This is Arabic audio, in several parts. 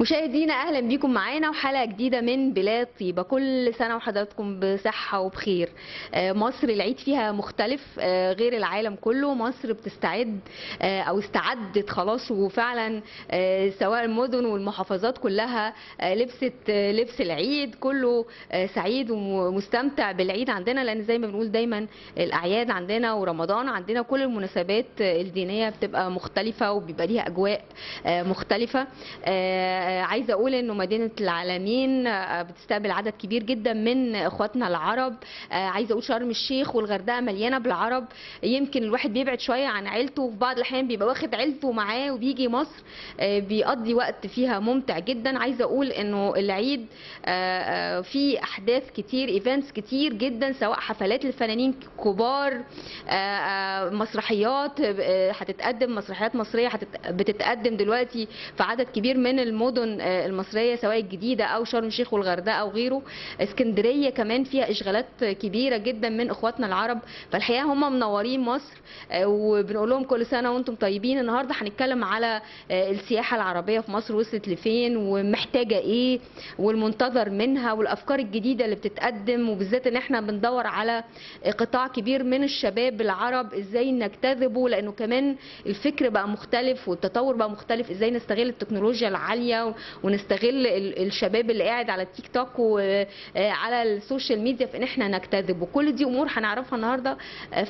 مشاهدينا أهلا بيكم معانا وحلقة جديدة من بلاد طيبة. كل سنة وحضراتكم بصحة وبخير. آه، مصر العيد فيها مختلف آه، غير العالم كله. مصر بتستعد آه، أو استعدت خلاص وفعلا سواء المدن والمحافظات كلها لبست لبس العيد كله سعيد ومستمتع بالعيد عندنا لأن زي ما بنقول دايما الأعياد عندنا ورمضان عندنا كل المناسبات الدينية بتبقى مختلفة وبيبقى ليها أجواء مختلفة. عايزة أقول إنه مدينة العالمين آه، بتستقبل عدد كبير جدا من إخواتنا العرب. آه، عايزة أقول شرم الشيخ والغردقة مليانة بالعرب. يمكن الواحد بيبعد شوية عن عيلته وفي بعض الأحيان بيبقى واخد عيلته معاه وبيجي مصر آه، بيقضي وقت فيها ممتع جدا. عايزة أقول إنه العيد فيه أحداث كتير ايفنتس كتير جدا سواء حفلات للفنانين كبار مسرحيات هتتقدم مسرحيات مصرية بتتقدم دلوقتي في عدد كبير من المدن. آه، المصرية سواء الجديدة أو شرم الشيخ والغردقة أو غيره. اسكندرية كمان فيها إشغالات كبيرة جدا من إخواتنا العرب. فالحقيقة هم منورين مصر آه، وبنقول لهم كل سنة وأنتم طيبين. النهارده هنتكلم على آه، السياحة العربية في مصر وصلت لفين ومحتاجة إيه والمنتظر منها والأفكار الجديدة اللي بتتقدم. وبالذات إن إحنا بندور على قطاع كبير من الشباب العرب. إزاي نجتذبه لأنه كمان الفكر بقى مختلف والتطور بقى مختلف. إزاي نستغل التكنولوجيا العالية ونستغل ال- الشباب اللي قاعد على التيك توك وعلى السوشيال ميديا في إن إحنا نجتذب. وكل دي أمور هنعرفها النهارده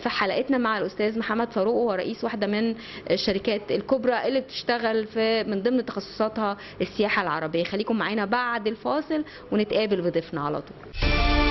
في حلقتنا مع الأستاذ محمد فاروق وهو رئيس واحدة من الشركات الكبرى اللي بتشتغل في من ضمن تخصصاتها السياحة العربية. خليكم معانا بعد الفاصل ونتقابل بضيفنا على طول.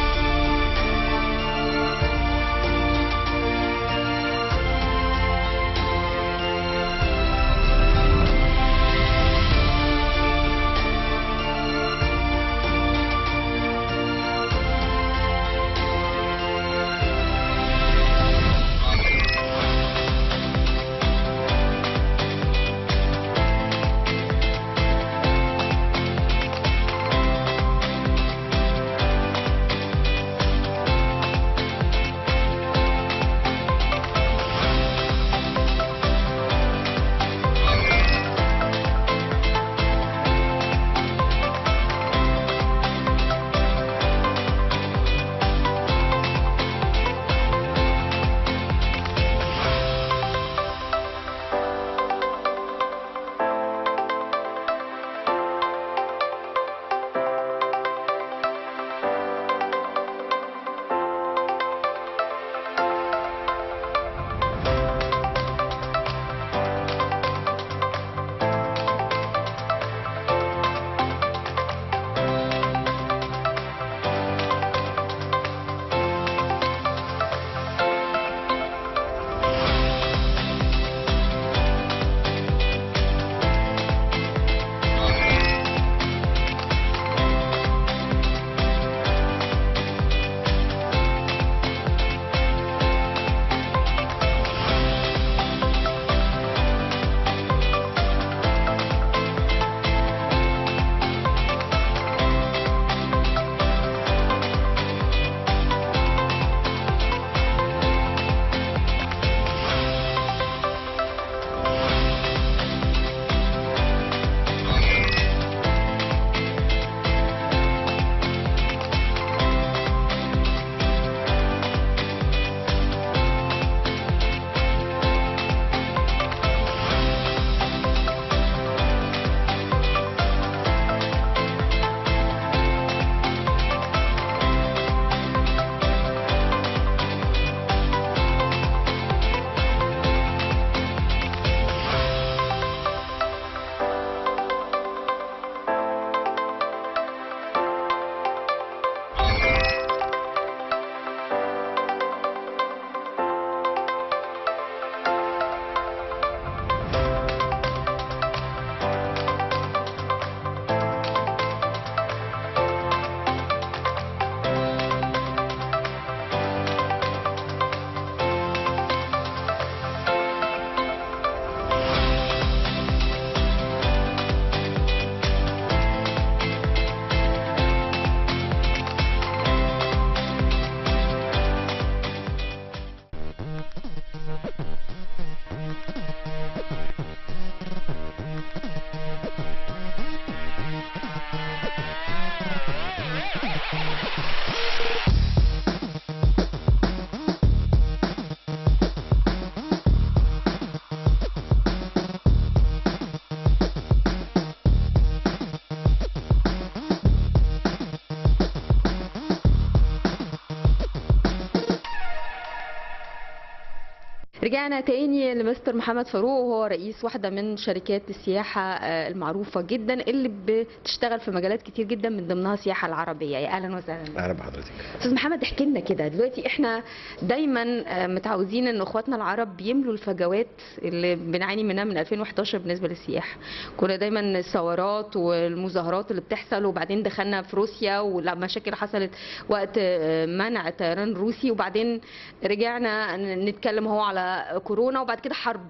رجعنا تاني لمستر محمد فاروق وهو رئيس واحدة من شركات السياحة آه، المعروفة جدا اللي بتشتغل في مجالات كتير جدا من ضمنها السياحة العربية. يا أهلا وسهلا. أهلا بحضرتك. أستاذ محمد احكي لنا كده. دلوقتي إحنا دايما آه، متعودين إن إخواتنا العرب بيملوا الفجوات اللي بنعاني منها من 2011 بالنسبة للسياحه كنا دايما الثورات والمظاهرات اللي بتحصل وبعدين دخلنا في روسيا والمشاكل حصلت وقت آه، منع الطيران الروسي وبعدين رجعنا نتكلم هو على كورونا وبعد كده حرب.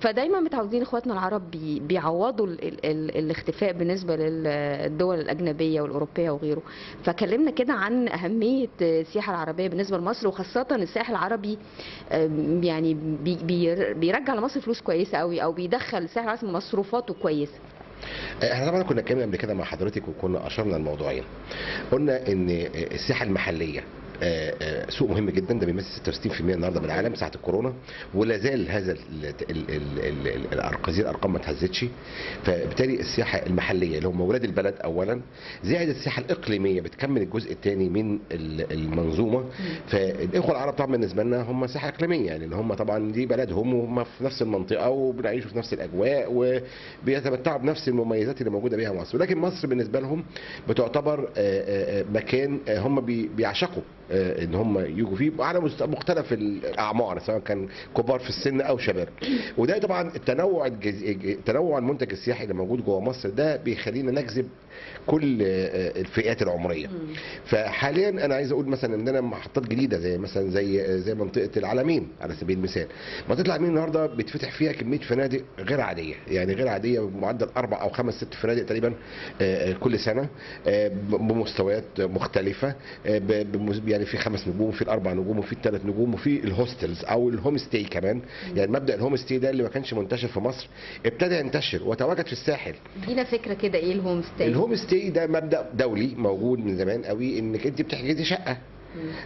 فدايما متعودين إخواتنا العرب بي- بيعوضوا ال ال ال الاختفاء بالنسبة للدول الأجنبية والأوروبية وغيره. فكلمنا كده عن أهمية السياحة العربية بالنسبة لمصر وخاصة السائح العربي يعني بي بي بيرجع لمصر فلوس كويسة قوي أو بيدخل السائح العربي مصروفاته كويسة. إحنا طبعا كنا اتكلمنا قبل كده مع حضرتك وكنا أشرنا الموضوعين. قلنا إن السياحه المحلية آه، آه، سوق مهم جدا. ده بيمثل 66% النهارده من العالم ساعة الكورونا. ولا زال هذا هذه الأرقام ما اتهزتش فبالتالي السياحة المحلية اللي هم ولاد البلد اولا زائد السياحة الإقليمية بتكمل الجزء الثاني من ال- المنظومة. فالإخوة العرب طبعا بالنسبة لنا هم سياحة إقليمية لأن هم طبعا دي بلدهم وهم في نفس المنطقة وبنعيشوا في نفس الأجواء وبيتمتعوا بنفس المميزات اللي موجودة بيها مصر. ولكن مصر بالنسبة لهم بتعتبر آه، آه، آه، مكان آه، هم بي- بيعشقوا. آه، إن هم يجوا فيه على مختلف الأعمار سواء كان كبار في السن أو شباب. وده طبعا التنوع الجز... تنوع المنتج السياحي اللي موجود جوه مصر ده بيخلينا نجذب كل آه، الفئات العمرية. فحاليا أنا عايز أقول مثلا إن أنا محطات جديدة زي مثلا زي زي منطقة العلمين على سبيل المثال. منطقة العلمين النهارده بيتفتح فيها كمية فنادق غير عادية. يعني غير عادية بمعدل أربع أو خمس ست فنادق تقريبا آه، آه، كل سنة آه، بمستويات مختلفة آه، بمس- يعني في خمس نجوم وفي الأربع نجوم وفي الثلاث نجوم وفي ال hostels أو ال home stay كمان يعني مبدأ ال home stay ده اللي ما كانش منتشر في مصر ابتدى ينتشر وتواجد في الساحل. ادينا فكرة كده إيه ال home stay ال home stay ده مبدأ دولي موجود من زمان قوي إنك أنت بتحجزي شقة.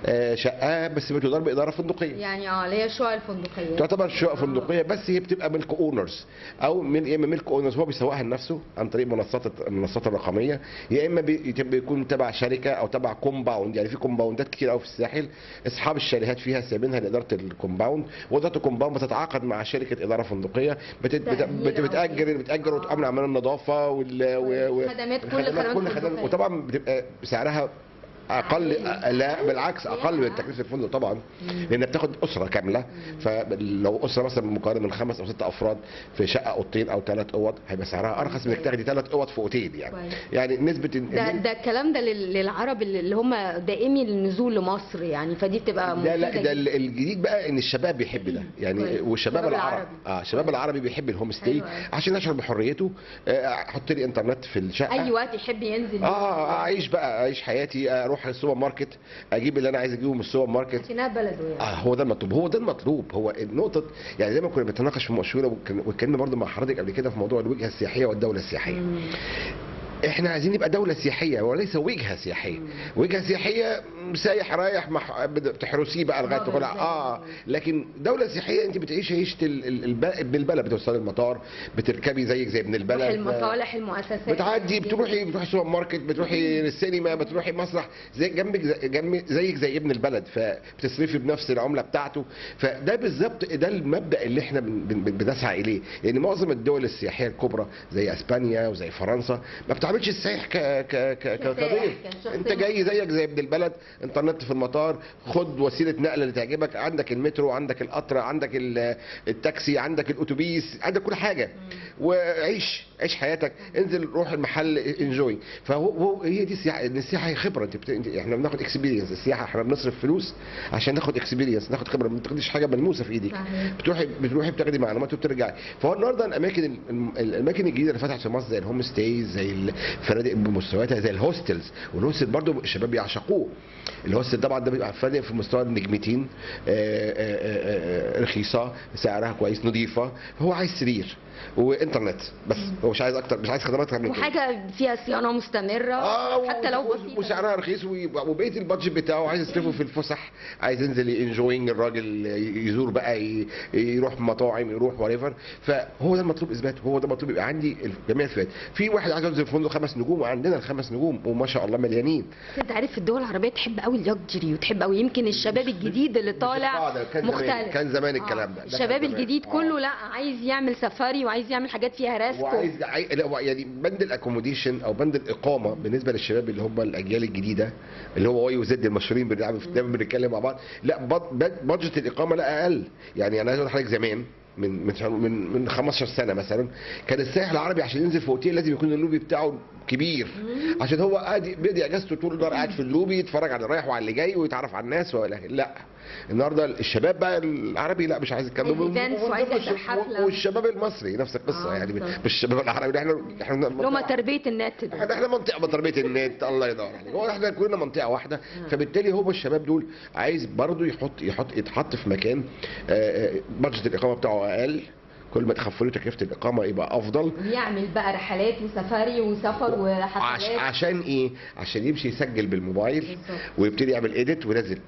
آه، شقه بس بتدار باداره فندقية. يعني آه اللي هي الشقق الفندقية. تعتبر شقق فندقية بس هي بتبقى ملك owners أو من يا إما ملك owners هو بيسوقها لنفسه عن طريق منصات المنصات الرقمية. يا إما بي- بيكون تبع شركة أو تبع compound يعني في compound ات كتير قوي في الساحل أصحاب الشاليهات فيها سايبينها لإدارة ال compound واداره ال compound بتتعاقد مع شركة إدارة فندقية. بت... بتاجر. بتأجر آه. وتعمل عمل النظافة وال... و... و... خدمات كل الخدمات- خدمات كل خدمات. وطبعا بتبقى سعرها أقل. لا بالعكس أقل من تكلفه الفندق طبعا لأن بتاخد أسرة كاملة فلو أسرة مثلا مكونه من خمس أو ست أفراد في شقة أوضتين أو ثلاث أوض هيبقى سعرها أرخص من إنك تاخدي ثلاث أوض في اوتيل يعني. يعني نسبة ده ده الكلام ده لل- للعرب اللي هم دائمي النزول لمصر يعني فدي بتبقى لا لا ده الجديد بقى إن الشباب بيحب ده يعني. والشباب الشباب العربي. آه الشباب العربي بيحب الهوم ستي. عشان يشعر بحريته آه، أحط لي إنترنت في الشقة أي وقت يحب ينزل آه أعيش بقى أعيش حياتي أروح السوبر ماركت أجيب اللي أنا عايز اجيبه من السوبر ماركت. عشانها بلده يعني. آه هو ده المطلوب هو ده المطلوب. هو النقطة يعني زي ما كنا بنتناقش في وكان- واتكلمنا برضه مع حضرتك قبل كده في موضوع الوجهة السياحية والدولة السياحية. مم. إحنا عايزين نبقى دولة سياحية وليس وجهة سياحية. وجهة سياحية سايح رايح مح... بتحرسيه بقى لغاية آه، تقول. آه لكن دولة سياحية أنت بتعيشي ال- الب- ابن البلد بتوصلي المطار بتركبي زيك زي ابن البلد المصالح المؤسسات بتعدي بتروحي بتروحي سوبر ماركت بتروحي السينما بتروحي مسرح زي جنبك زي جنب زيك زي ابن البلد فبتصرفي بنفس العملة بتاعته. فده بالظبط ده المبدأ اللي إحنا بن- بن- بنسعى إليه. لأن معظم الدول السياحية الكبرى زي إسبانيا وزي فرنسا ما بتعاملش السائح ك ك ك كضيف أنت جاي زيك زي ابن البلد انت نزلت في المطار خد وسيلة نقل اللي تعجبك. عندك المترو عندك القطر عندك ال- التاكسي عندك الأتوبيس عندك كل حاجة. وعيش عيش حياتك. انزل روح المحل enjoy فهو هو هي دي السياحه السياحة هي خبرة. انت, بت... انت إحنا بناخد experience السياحة إحنا بنصرف فلوس عشان ناخد experience ناخد خبرة. ما بتاخديش حاجة ملموسة في إيدك. بتروحي بتروحي بتاخدي معلومات وبترجعي. فهو النهارده الأماكن ال- ال- الأماكن الجديدة اللي فتحت في مصر زي ال home stays زي الفنادق بمستوياتها زي ال hostels وال hostel برضو الشباب بيعشقوه. ال hostel طبعا ده بيبقى فنادق في مستوى النجمتين آه، آه، آه، آه، رخيصة سعرها كويس نظيفة. هو عايز سرير وإنترنت بس. هو مش عايز أكتر مش عايز خدمات أكتر من وحاجة فيها صيانة مستمرة آه حتى لو بسيطة. وسعرها رخيص وبقية ال budget بتاعه عايز يصرفه في الفسح عايز ينزل enjoying الراجل يزور بقى يروح مطاعم يروح وريفر فهو ده المطلوب اثباته هو ده المطلوب يبقى عندي جميع الفئات في واحد عايز ينزل في فندق خمس نجوم وعندنا الخمس نجوم وما شاء الله مليانين. انت عارف الدول العربية تحب قوي ال luxury وتحب قوي يمكن الشباب الجديد اللي طالع مختلف كان زمان الكلام ده. الشباب. الجديد آه. كله لا عايز يعمل سفاري وعايز يعمل حاجات فيها risk و وعايز يعني بند ال accommodation أو بند الإقامة بالنسبة للشباب اللي هم الأجيال الجديدة اللي هو Y و Z المشهورين دايما بنتكلم مع بعض لا budget الإقامة لا أقل يعني أنا عايز أقول لحضرتك زمان من من من من 15 سنة مثلا كان السائح العربي عشان ينزل في اوتيل لازم يكون اللوبي بتاعه كبير. عشان هو قاعد بيقضي اجازته طول النهار قاعد في اللوبي يتفرج على الرايح وعلى اللي جاي ويتعرف على الناس ولا لا. النهارده الشباب بقى العربي لا مش عايز يتكلم. والشباب المصري نفس القصة آه، يعني. مش الشباب العربي إحنا إحنا هم تربية النت. إحنا إحنا منطقة تربية النت الله يدور عليك. هو إحنا كلنا منطقة واحدة. فبالتالي هم الشباب دول عايز برضو يحط يحط يتحط في مكان آه، آه، بادجت الإقامة بتاعه أقل. كل ما تخفضوا تكلفة الإقامة يبقى أفضل. ويعمل بقى رحلات وسفاري وسفر عش وحفلات. عشان إيه؟ عشان يمشي يسجل بالموبايل. ويبتدي يعمل edit وينزل.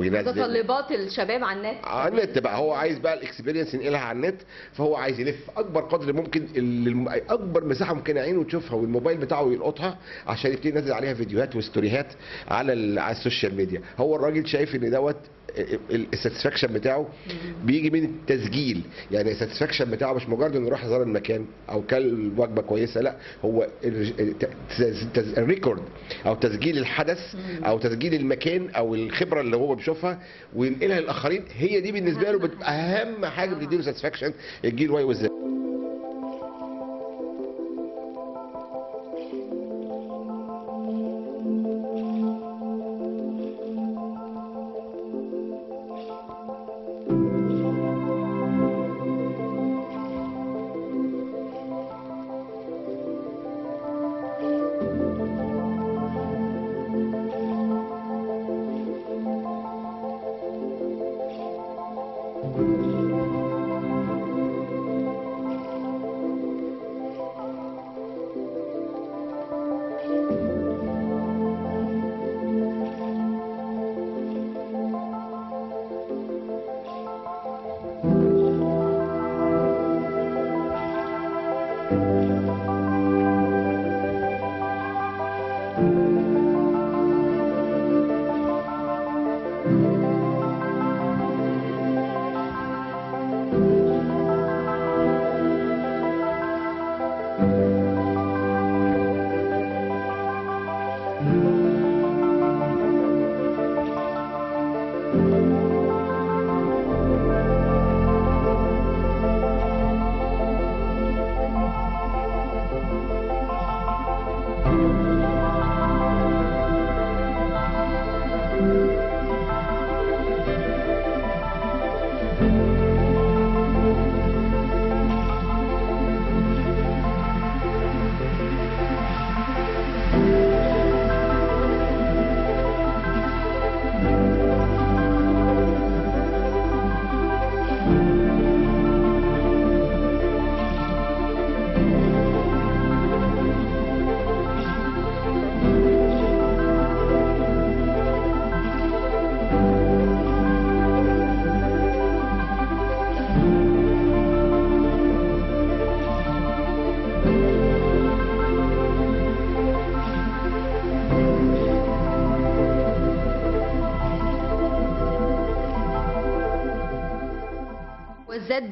وينزل متطلبات الشباب على النت. على النت بقى. هو عايز بقى ال experience ينقلها على النت فهو عايز يلف. أكبر قدر ممكن أكبر مساحة ممكن عينه تشوفها والموبايل بتاعه يلقطها عشان يبتدي ينزل عليها فيديوهات و story هات على على السوشيال ميديا. هو الراجل شايف إن دوت ال satisfaction بتاعه بيجي من التسجيل. يعني ال satisfaction بتاعه مش مجرد إنه راح زار المكان أو كل وجبة كويسة لا هو ال record أو تسجيل الحدث أو تسجيل المكان أو الخبرة اللي هو بيشوفها وينقلها للآخرين. هي دي بالنسبة له بتبقى أهم حاجة بتديله satisfaction الجيل Y وال Z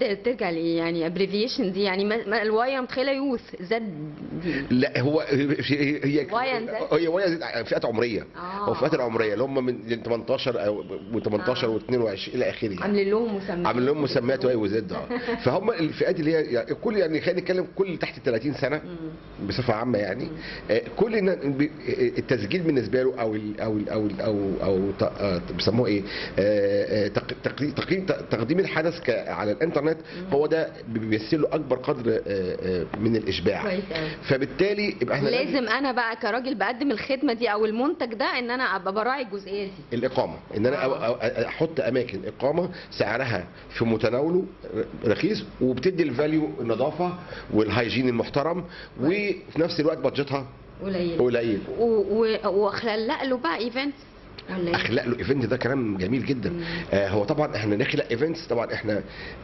وال Z ترجع لإيه يعني abbreviation دي يعني ال Y متخيلة youth Z دي لا هو هي هي Y Z؟ Z فئات عمرية آه. هو فئات العمرية اللي هم من 18 أو و18 آه. و22 إلى آخره يعني. عاملين لهم مسميات عامل لهم مسميات Y و Z آه فهم الفئات اللي هي يعني كل يعني خلينا نتكلم كل تحت ال 30 سنه بصفة عامة يعني آه، كل آه، التسجيل بالنسبة له أو ال أو ال أو ال أو أو آه، بيسموه إيه؟ تق- تق- تقييم تقديم الحدث على الإنترنت هو ده بيمثل له أكبر قدر من الإشباع. فبالتالي يبقى إحنا لازم أنا بقى كراجل بقدم الخدمة دي أو المنتج ده إن أنا أبقى براعي الجزئيه دي الإقامة. إن أنا أحط أماكن إقامة سعرها في متناوله رخيص وبتدي ال value النظافة وال hygiene المحترم وفي نفس الوقت budget ها قليل قليل و- و- واخلق له بقى event ولا إيه؟ اخلق له event ده كلام جميل جدا. مم. آه هو طبعا إحنا نخلق events طبعا إحنا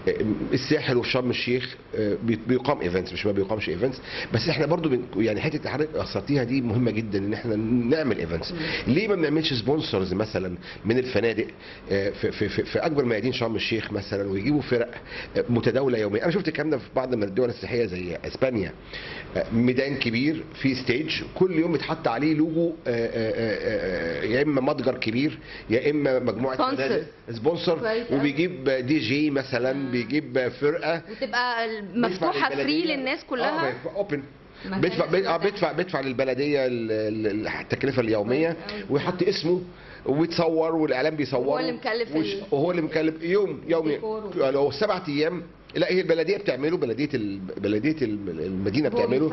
آه، الساحل وفي شرم الشيخ آه، بي- بيقام events مش ما بيقامش events بس إحنا برضو يعني حتة حضرتك أثرتيها دي مهمة جدا إن إحنا نعمل events ليه ما بنعملش sponsors مثلا من الفنادق آه، في, في, في, في أكبر ميادين شرم الشيخ مثلا ويجيبوا فرق متداولة يوميا أنا شفت الكلام ده في بعض من الدول السياحية زي إسبانيا. ميدان كبير في stage كل يوم بيتحط عليه لوجو يا إما متجر كبير يا إما مجموعة sponsor. أوي. وبيجيب دي جي مثلا بيجيب فرقة. وتبقى مفتوحة free للناس كلها؟ open مكان بيدفع بي- آه مفتوح. بيدفع بيدفع للبلدية ال- ال- التكلفة اليومية. ويحط اسمه ويتصور والإعلام بيصور وهو اللي مكلف وهو اللي مكلف يوم يومي و- لو سبعة أيام لا هي البلدية بتعمله بلدية بلدية ال- المدينة بتعمله؟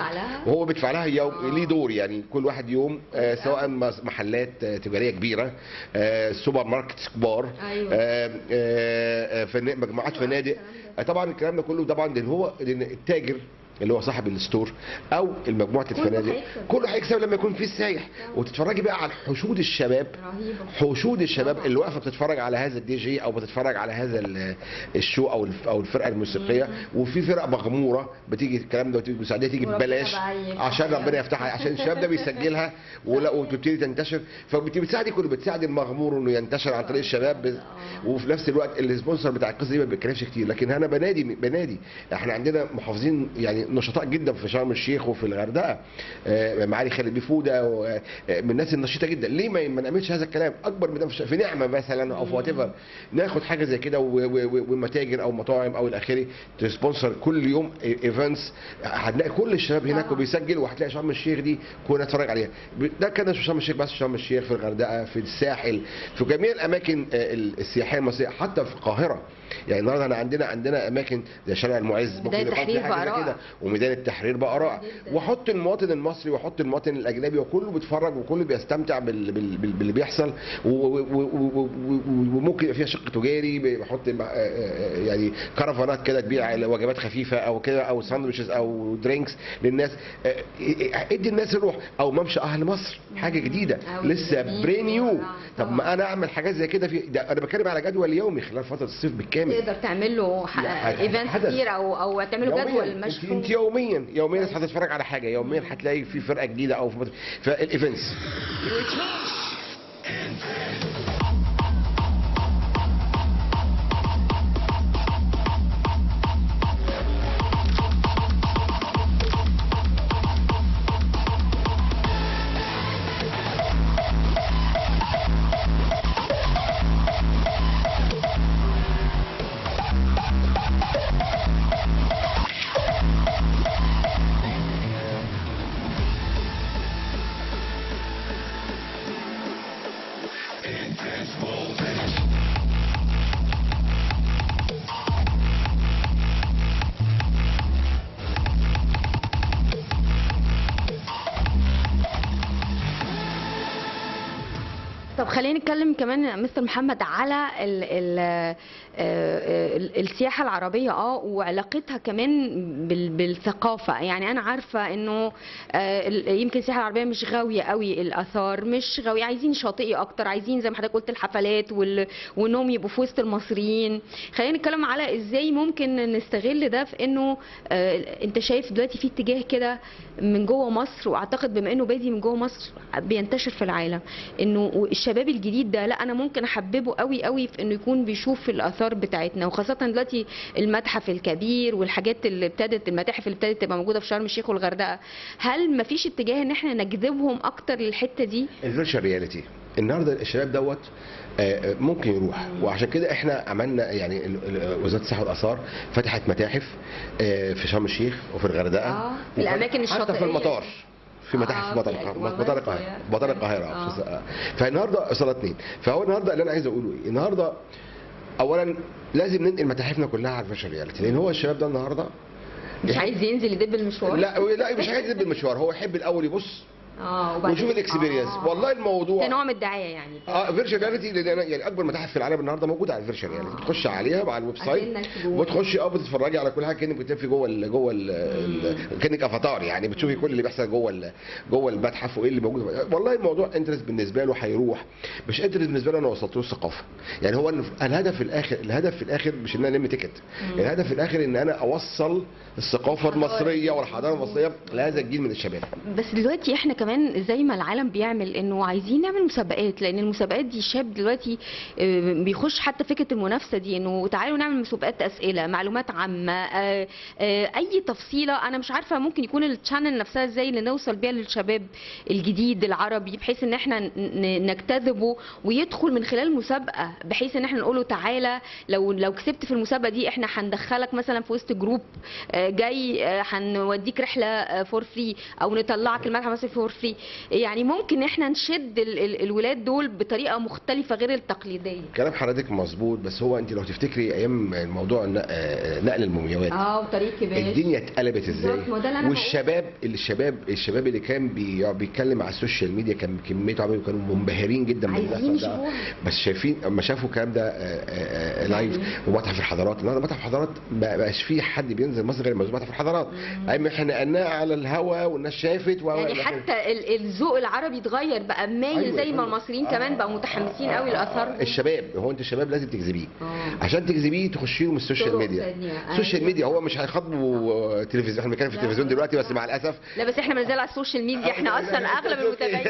وهو بيدفع لها يوم آه. ليه دور يعني كل واحد يوم آه كويس سواء محلات آه، تجارية كبيرة آه سوبر ماركت كبار أيوة. آه آه آه فنا- مجموعات أوي فنادق. آه، طبعا الكلام ده كله طبعا لأن هو لأن التاجر اللي هو صاحب ال store أو المجموعة كله الفنادق. كله هيكسب لما يكون في السايح وتتفرجي بقى على حشود الشباب. رهيبة. حشود الشباب. اللي واقفة بتتفرج على هذا الدي جي أو بتتفرج على هذا ال- ال show أو أو الفرقة الموسيقية. وفي فرق مغمورة بتيجي الكلام ده وتيجي مساعدية تيجي ببلاش عشان. ربنا يفتحها. عشان الشباب ده بيسجلها. وبتبتدي تنتشر. فبتساعدي كله. بتساعد المغمور إنه ينتشر عن طريق الشباب. ب- وفي نفس الوقت ال sponsor بتاع القصة دي ما بيتكلفش كتير. لكن أنا بنادي بنادي. إحنا عندنا محافظين يعني نشطاء جدا في شرم الشيخ وفي الغردقة. آه، معالي خالد بيفوده و- آه، من الناس النشيطة جدا. ليه ما نعملش هذا الكلام؟ أكبر من في نعمة مثلا أو في whatever ناخد حاجة زي كده ومتاجر أو مطاعم أو الاخري ت sponsor كل يوم events هتلاقي كل الشباب هناك طبعا. وبيسجل وهتلاقي شرم الشيخ دي كنا نتفرج عليها. ده كان في شرم الشيخ بس شرم الشيخ في الغردقة في الساحل في جميع الأماكن آه، السياحية المصرية حتى في القاهرة. يعني النهارده انا عندنا عندنا أماكن زي شارع المعز ممكن التحرير بقى كده. وميدان التحرير بقى رائع. واحط المواطن المصري واحط المواطن الأجنبي وكله بيتفرج وكله بيستمتع بال- بال- بال- باللي بيحصل. وممكن يبقى فيها شق تجاري بحط م- آه، آه، يعني كرفانات كده تبيع وجبات خفيفة أو كده أو sandwiches أو drinks للناس. آه، ادي الناس الروح. أو ممشى أهل مصر. حاجة جديدة. لسه جديد brand new ورائع. طب. ما أنا أعمل حاجات زي كده في ده أنا بتكلم على جدول يومي خلال فترة الصيف بالكامل. تقدر تعمل له event. كتير أو أو تعمل له. جدول مشهور. أنت يوميا يوميا هتتفرج على حاجة. يوميا هتلاقي في فرقة جديدة أو في فالايفنتس خلينا نتكلم كمان مستر محمد على ال ال ال السياحة العربية آه وعلاقتها كمان بال بالثقافة. يعني أنا عارفة إنه آه، يمكن السياحة العربية مش غاوية قوي الآثار مش غاوية. عايزين شاطئي أكتر عايزين زي ما حضرتك قلت الحفلات وانهم يبقوا في وسط المصريين. خلينا نتكلم على إزاي ممكن نستغل ده في إنه آه، أنت شايف دلوقتي في اتجاه كده من جوه مصر وأعتقد بما إنه بادي من جوه مصر بينتشر في العالم إنه الشباب الجديد ده لا أنا ممكن أحببه قوي قوي في إنه يكون بيشوف الآثار بتاعتنا وخاصة دلوقتي المتحف الكبير والحاجات اللي ابتدت المتاحف اللي ابتدت تبقى موجودة في شرم الشيخ والغردقة. هل مفيش اتجاه إن إحنا نجذبهم أكتر للحتة دي؟ ال virtual reality النهارده الشباب دوت آه، آه، ممكن يروح. وعشان كده إحنا عملنا يعني وزارة السياحه والآثار فتحت متاحف آه، في شرم الشيخ وفي الغردقة. آه، وفي- الأماكن حتى في. المطار. في آه، متاحف في مطار في- القاهرة. مطار القاهرة. صغير. مطار القاهرة. آه. في- آه. فالنهارده صالة اثنين فهو النهارده اللي أنا عايز أقوله إيه؟ النهارده اولا لازم ننقل متاحفنا كلها على ال virtual reality. لأن هو الشباب ده النهارده مش عايز ينزل يدب المشوار؟ لا لا مش عايز يدب المشوار. هو يحب الأول يبص آه وبعدين وشوف ال experience. آه. والله الموضوع ده نوع من الدعايه يعني. آه virtual reality يعني أكبر متاحف في العالم النهارده موجودة على ال virtual reality بتخش عليها على ال website. وتخشي آه بتتفرجي على كل حاجة كأنك بتلفي جوه ال جوه ال ال- كأنك أفاتار يعني. بتشوفي كل اللي بيحصل جوه ال جوه المتحف وإيه اللي موجود. والله الموضوع interest بالنسبة له هيروح. مش interest بالنسبة له أنا وصلت له الثقافة. يعني هو الهدف في الآخر الهدف في الآخر مش إن أنا ألم ticket. الهدف في الآخر إن أنا أوصل الثقافة المصرية والحضارة المصرية لهذا الجيل من الشباب. بس دلوقتي إحنا كمان زي ما العالم بيعمل إنه عايزين نعمل مسابقات لأن المسابقات دي الشاب دلوقتي آه، بيخش حتى فكرة المنافسة دي إنه تعالوا نعمل مسابقات أسئلة معلومات عامة آه، آه، أي تفصيلة. أنا مش عارفة ممكن يكون ال channel نفسها إزاي اللي نوصل بيها للشباب الجديد العربي بحيث إن إحنا نجتذبه ويدخل من خلال مسابقة بحيث إن إحنا نقول له تعالى لو لو كسبت في المسابقة دي إحنا هندخلك مثلا في وسط group جاي هنوديك رحلة for free أو نطلعك المتحف المصري for free يعني ممكن إحنا نشد ال- ال- الولاد دول بطريقة مختلفة غير التقليدية. كلام حضرتك مظبوط بس هو أنت لو تفتكري أيام الموضوع الن- آه، نقل المومياوات آه وطريق كباش الدنيا اتقلبت إزاي؟ والشباب الشباب الشباب اللي كان بي- بيتكلم على ال social media كان كميته عمال كانوا منبهرين جدا من اللي عايزين بيحصل ده. بس شايفين أما شافوا الكلام ده آه، آه، آه، live يعني. ومتحف الحضارات. النهارده متحف الحضارات ما بقاش فيه حد بينزل مصر غير متحف الحضارات. أيام إحنا نقلناه على الهوا والناس شافت و يعني حتى الذوق العربي اتغير بقى مايل أيوة، زي ما أيوة. المصريين آه، كمان بقوا متحمسين قوي لاثار الشباب هو انت الشباب لازم تجذبيه. آه. عشان تجذبيه تخشي له من ال social media. ال social أيوة. ميديا هو مش هيخاطبه تلفزيون. إحنا بنتكلم في التلفزيون دلوقتي بس. مع الأسف. لا بس إحنا بننزل على ال social media. إحنا أصلا أغلب المتابعين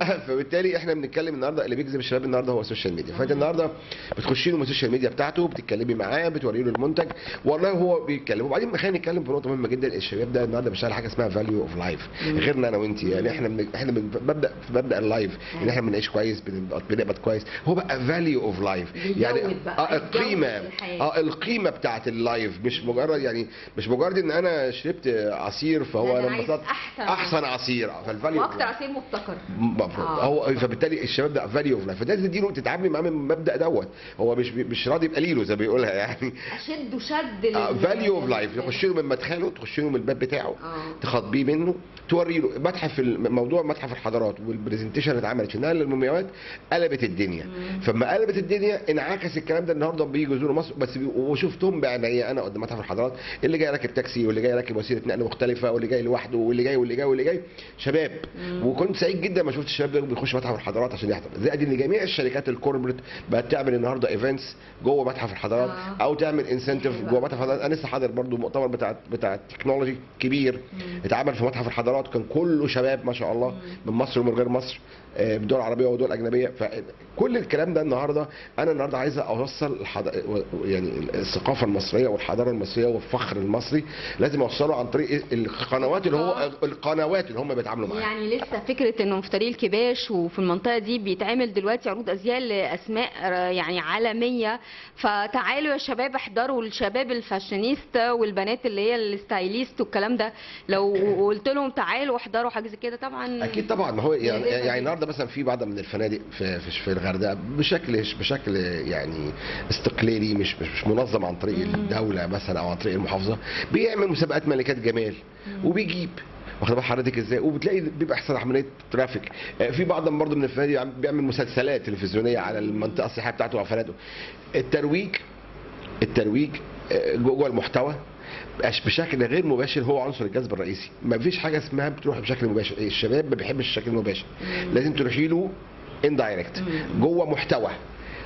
فبالتالي إحنا بنتكلم النهارده اللي بيجذب الشباب النهارده هو ال social media. فانت النهارده بتخشي له من ال social media بتاعته بتتكلمي معاه بتوري له المنتج. والله هو بيتكلم. وبعدين خلينا نتكلم في نقطة مهمة جدا. الشباب ده النهارده بيشتغل حاجة اسمها value of life غيرنا أنا وانت يعني إحنا من إحنا من مبدا في مبدا ال life ان إحنا بنعيش كويس بنقبض كويس. هو بقى value of life يعني آه القيمة. آه القيمة بتاعت ال life مش مجرد يعني مش مجرد إن أنا شربت عصير فهو أنا انبسطت أحسن. أحسن عصير. فال value وأكتر عصير مبتكر. مفروض آه. هو فبالتالي الشباب ده value of life فده تديله تتعاملي معاه من المبدأ دوت. هو مش مش راضي يبقى ليله زي ما بيقولها يعني. اشد شد value of life تخش له من مدخله تخش له من الباب بتاعه آه. تخاطبيه منه توري له. متحف موضوع متحف الحضارات وال presentation اللي اتعملت في نقل المومياوات قلبت الدنيا. فلما قلبت الدنيا انعكس الكلام ده النهارده بييجوا يزوروا مصر بس. وشفتهم بعينيا أنا قدام متحف الحضارات اللي جاي راكب تاكسي واللي جاي راكب وسيلة نقل مختلفة واللي جاي لوحده واللي جاي واللي جاي واللي جاي شباب. وكنت سعيد جدا ما شفت الشباب ده بيخش متحف الحضارات عشان يحضر. زائد إن جميع الشركات ال corporate بقت تعمل النهارده events جوه متحف الحضارات آه. أو تعمل incentive جوه. متحف الحضارات. أنا لسه حاضر برضو مؤتمر بتاع بتاع ال technology كبير اتعمل في متحف الحضارات. كان كله شباب ما شاء الله من مصر ومن غير مصر. بدول عربية ودول أجنبية. فكل الكلام ده النهارده أنا النهارده عايز أوصل الحض... يعني الثقافة المصرية والحضارة المصرية والفخر المصري. لازم أوصله عن طريق القنوات اللي هو القنوات اللي هم بيتعاملوا معاها. يعني لسه فكرة إنه في طريق الكباش وفي المنطقة دي بيتعمل دلوقتي عروض أزياء لأسماء آه، يعني عالمية. فتعالوا يا شباب احضروا الشباب الفاشينيستا والبنات اللي هي ال stylist والكلام ده. لو قلت لهم تعالوا احضروا حاجة زي كده طبعا أكيد طبعا. ما هو يعني, يعني دي. النهارده مثلا في بعض من الفنادق في في, الغردقة بشكل بشكل يعني استقلالي مش مش, منظم عن طريق الدولة مثلا أو عن طريق المحافظة بيعمل مسابقات ملكات جمال وبيجيب. واخد بال حضرتك إزاي؟ وبتلاقي بيبقى أحسن عملية ترافيك. آه، في بعض برضه من الفنادق عم- بيعمل مسلسلات تلفزيونية على المنطقة السياحية بتاعته وفنادقه الترويج الترويج آه، جوه المحتوى. بشكل غير مباشر هو عنصر الجذب الرئيسي. ما فيش حاجة اسمها بتروج بشكل مباشر. الشباب ما بيحبش الشكل المباشر. لازم تروحي له indirect جوه محتوى.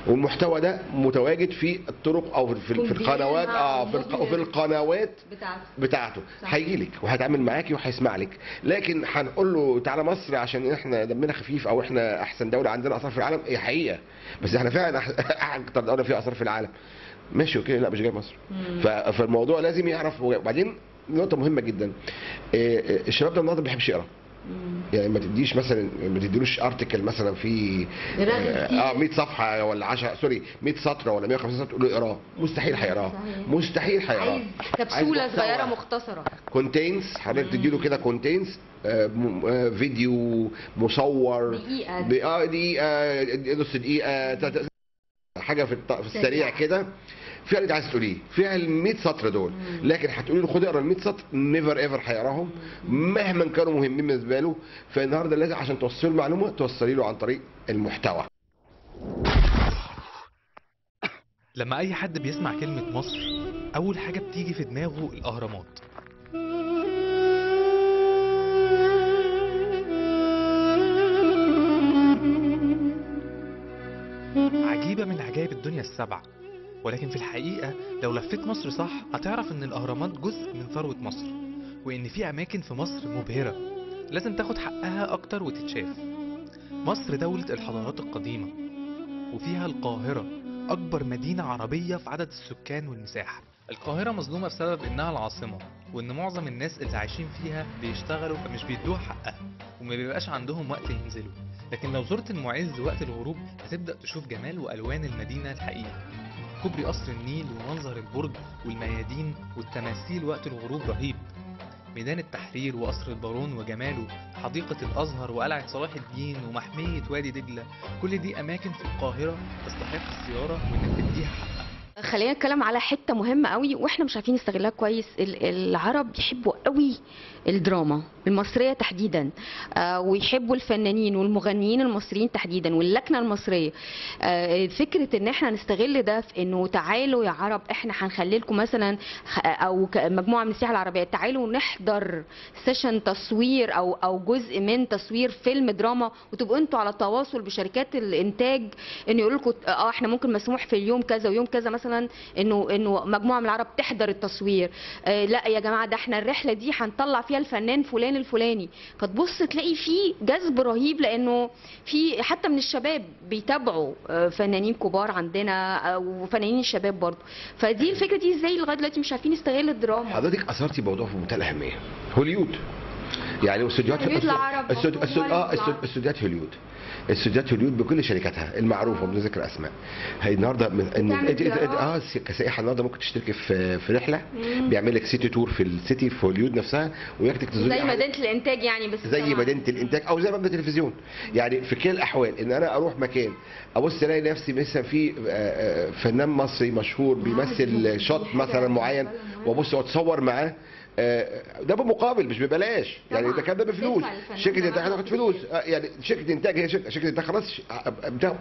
والمحتوى ده متواجد في الطرق أو في, في القنوات آه في, الق- في القنوات بتاعته. بتاعته. هيجي لك وهيتعامل معاكي وهيسمع لك. لكن هنقول له تعالى مصر عشان إحنا دمنا خفيف أو إحنا أحسن دولة عندنا أثار في العالم. هي حقيقة. بس إحنا فعلا أكتر دولة فيها أثار في العالم. ماشي okay. لا مش جاي مصر. فالموضوع لازم يعرف. وبعدين نقطة مهمة جدا. إيه، إيه، الشباب ده النهارده ما بيحبش يقرأ. يعني ما تديش مثلا ما تديلوش article مثلا في آه كتير. 100 صفحة ولا 10 sorry 100 سطر ولا 150 سطر تقول له اقراه مستحيل هيقراه. مستحيل هيقراه كبسولة صغيرة. مختصرة. contents حضرتك تديله كده contents فيديو مصور. دقيقة. ب- آه دقيقة نص دقيقة حاجة في السريع سريع. كده. فيها اللي انت عايز تقوليه. فيها ال 100 سطر دول. لكن هتقولي له خد اقرأ ال 100 سطر نيفر ايفر هيقراهم. مهما كانوا مهمين بالنسبة له فالنهاردة لازم عشان توصلي له المعلومة توصلي له عن طريق المحتوى. لما أي حد بيسمع كلمة مصر أول حاجة بتيجي في دماغه الأهرامات. عجيبة من عجائب الدنيا السبع. ولكن في الحقيقة لو لفيت مصر صح هتعرف إن الأهرامات جزء من ثروة مصر وإن في أماكن في مصر مبهرة لازم تاخد حقها أكتر وتتشاف. مصر دولة الحضارات القديمة وفيها القاهرة أكبر مدينة عربية في عدد السكان والمساحة. القاهرة مظلومة بسبب إنها العاصمة وإن معظم الناس اللي عايشين فيها بيشتغلوا فمش بيدوها حقها وما بيبقاش عندهم وقت ينزلوا. لكن لو زرت المعز وقت الغروب هتبدأ تشوف جمال وألوان المدينة الحقيقي كوبري قصر النيل ومنظر البرج والميادين والتماثيل وقت الغروب رهيب. ميدان التحرير وقصر البارون وجماله حديقة الأزهر وقلعة صلاح الدين ومحمية وادي دجلة. كل دي أماكن في القاهرة تستحق الزيارة وإنك تديها حقها. خلينا نتكلم على حتة مهمة قوي وإحنا مش عارفين نستغلها كويس. ال- العرب بيحبوا قوي الدراما المصرية تحديدا. آه، ويحبوا الفنانين والمغنيين المصريين تحديدا. واللكنه المصرية آه، فكرة إن إحنا نستغل ده في إنه تعالوا يا عرب إحنا هنخلي لكم مثلا أو مجموعة من السياحه العربية تعالوا نحضر سيشن تصوير أو أو جزء من تصوير فيلم دراما وتبقوا أنتوا على تواصل بشركات الإنتاج. ان يقولوا لكم آه إحنا ممكن مسموح في اليوم كذا ويوم كذا مثلا إنه إنه مجموعة من العرب تحضر التصوير. آه لأ يا جماعة ده إحنا الرحلة دي هنطلع فيها الفنان فلان الفلاني. فتبص تلاقي في جذب رهيب لأنه في حتى من الشباب بيتابعوا آه، فنانين كبار عندنا وفنانين الشباب برضه. فدي الفكرة دي إزاي لغاية دلوقتي مش عارفين نستغل الدراما. حضرتك أثرتي موضوع في منتهى الأهمية. هوليود. يعني استوديوهات هوليود آه. استوديوهات هوليود استوديوهات هوليود بكل شركاتها المعروفه بدون ذكر اسماء هي النهارده من. آه كسائحة النهارده ممكن تشتركي في في رحلة. بيعمل لك city tour في ال city في هوليود نفسها وياخدك تزوري زي مدينة الإنتاج يعني بس زي. مدينة الإنتاج أو زي مبنى التلفزيون يعني في كلا الأحوال إن أنا أروح مكان أبص ألاقي نفسي مثلا في آه، آه، فنان مصري مشهور بيمثل shot مثلا معين وأبص وأتصور معاه آه، ده بمقابل مش ببلاش. يعني. ده كان ده بفلوس شركة ده انتاج هتاخد فلوس. آه، يعني شركة إنتاج هي شركة شركة انتاج خلاص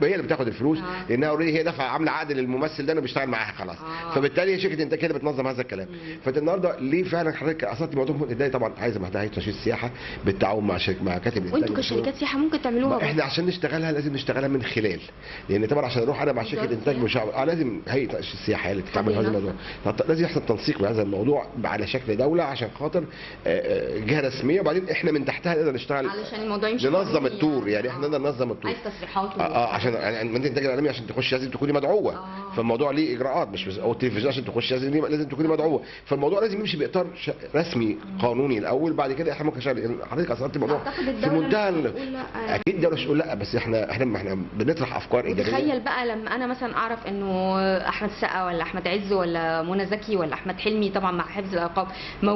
هي اللي بتاخد الفلوس. آه. لأنها اوريدي هي دافعه عاملة عقد للممثل ده أنا بشتغل معاها خلاص. آه. فبالتالي هي شركة إنتاج هي اللي بتنظم هذا الكلام. فأنت النهارده ليه فعلا حضرتك أثرت موضوع ده طبعا عايزه محتاجه تنشيط السياحة بالتعاون مع شركه مع كاتب الانتاج وأنتوا كشركات سياحة ممكن تعملوها. إحنا عشان نشتغلها لازم نشتغلها من خلال. لأن طبعا عشان أروح أنا مع شركة إنتاج مش آه لازم هيئة السياحة هي اللي طبيعي. هذا الموضوع. لازم يحصل تنسيق بهذا الموضوع على شكل دولة. عشان خاطر آه، آه، جهة رسمية. وبعدين إحنا من تحتها نقدر نشتغل علشان الموضوع يمشي ننظم ال tour. يعني آه. إحنا نقدر ننظم ال tour. عايز تصريحات آه, آه عشان يعني الانتاج الاعلامي عشان تخش لازم تكوني مدعوة. آه. فالموضوع ليه إجراءات مش بس أو التلفزيون عشان تخش لازم لازم تكوني مدعوة. فالموضوع لازم يمشي بإطار رسمي قانوني الأول. بعد كده إحنا ممكن نشتغل. حضرتك اثرت الموضوع في الدولة منتهى أكيد الدولة مش لا بس إحنا إحنا إحنا بنطرح أفكار إيجابية. وتخيل بقى لما أنا مثلا أعرف إنه أحمد السقا ولا أحمد عز ولا منى زكي ولا أحمد حلمي طبعا مع حفظ الألقاب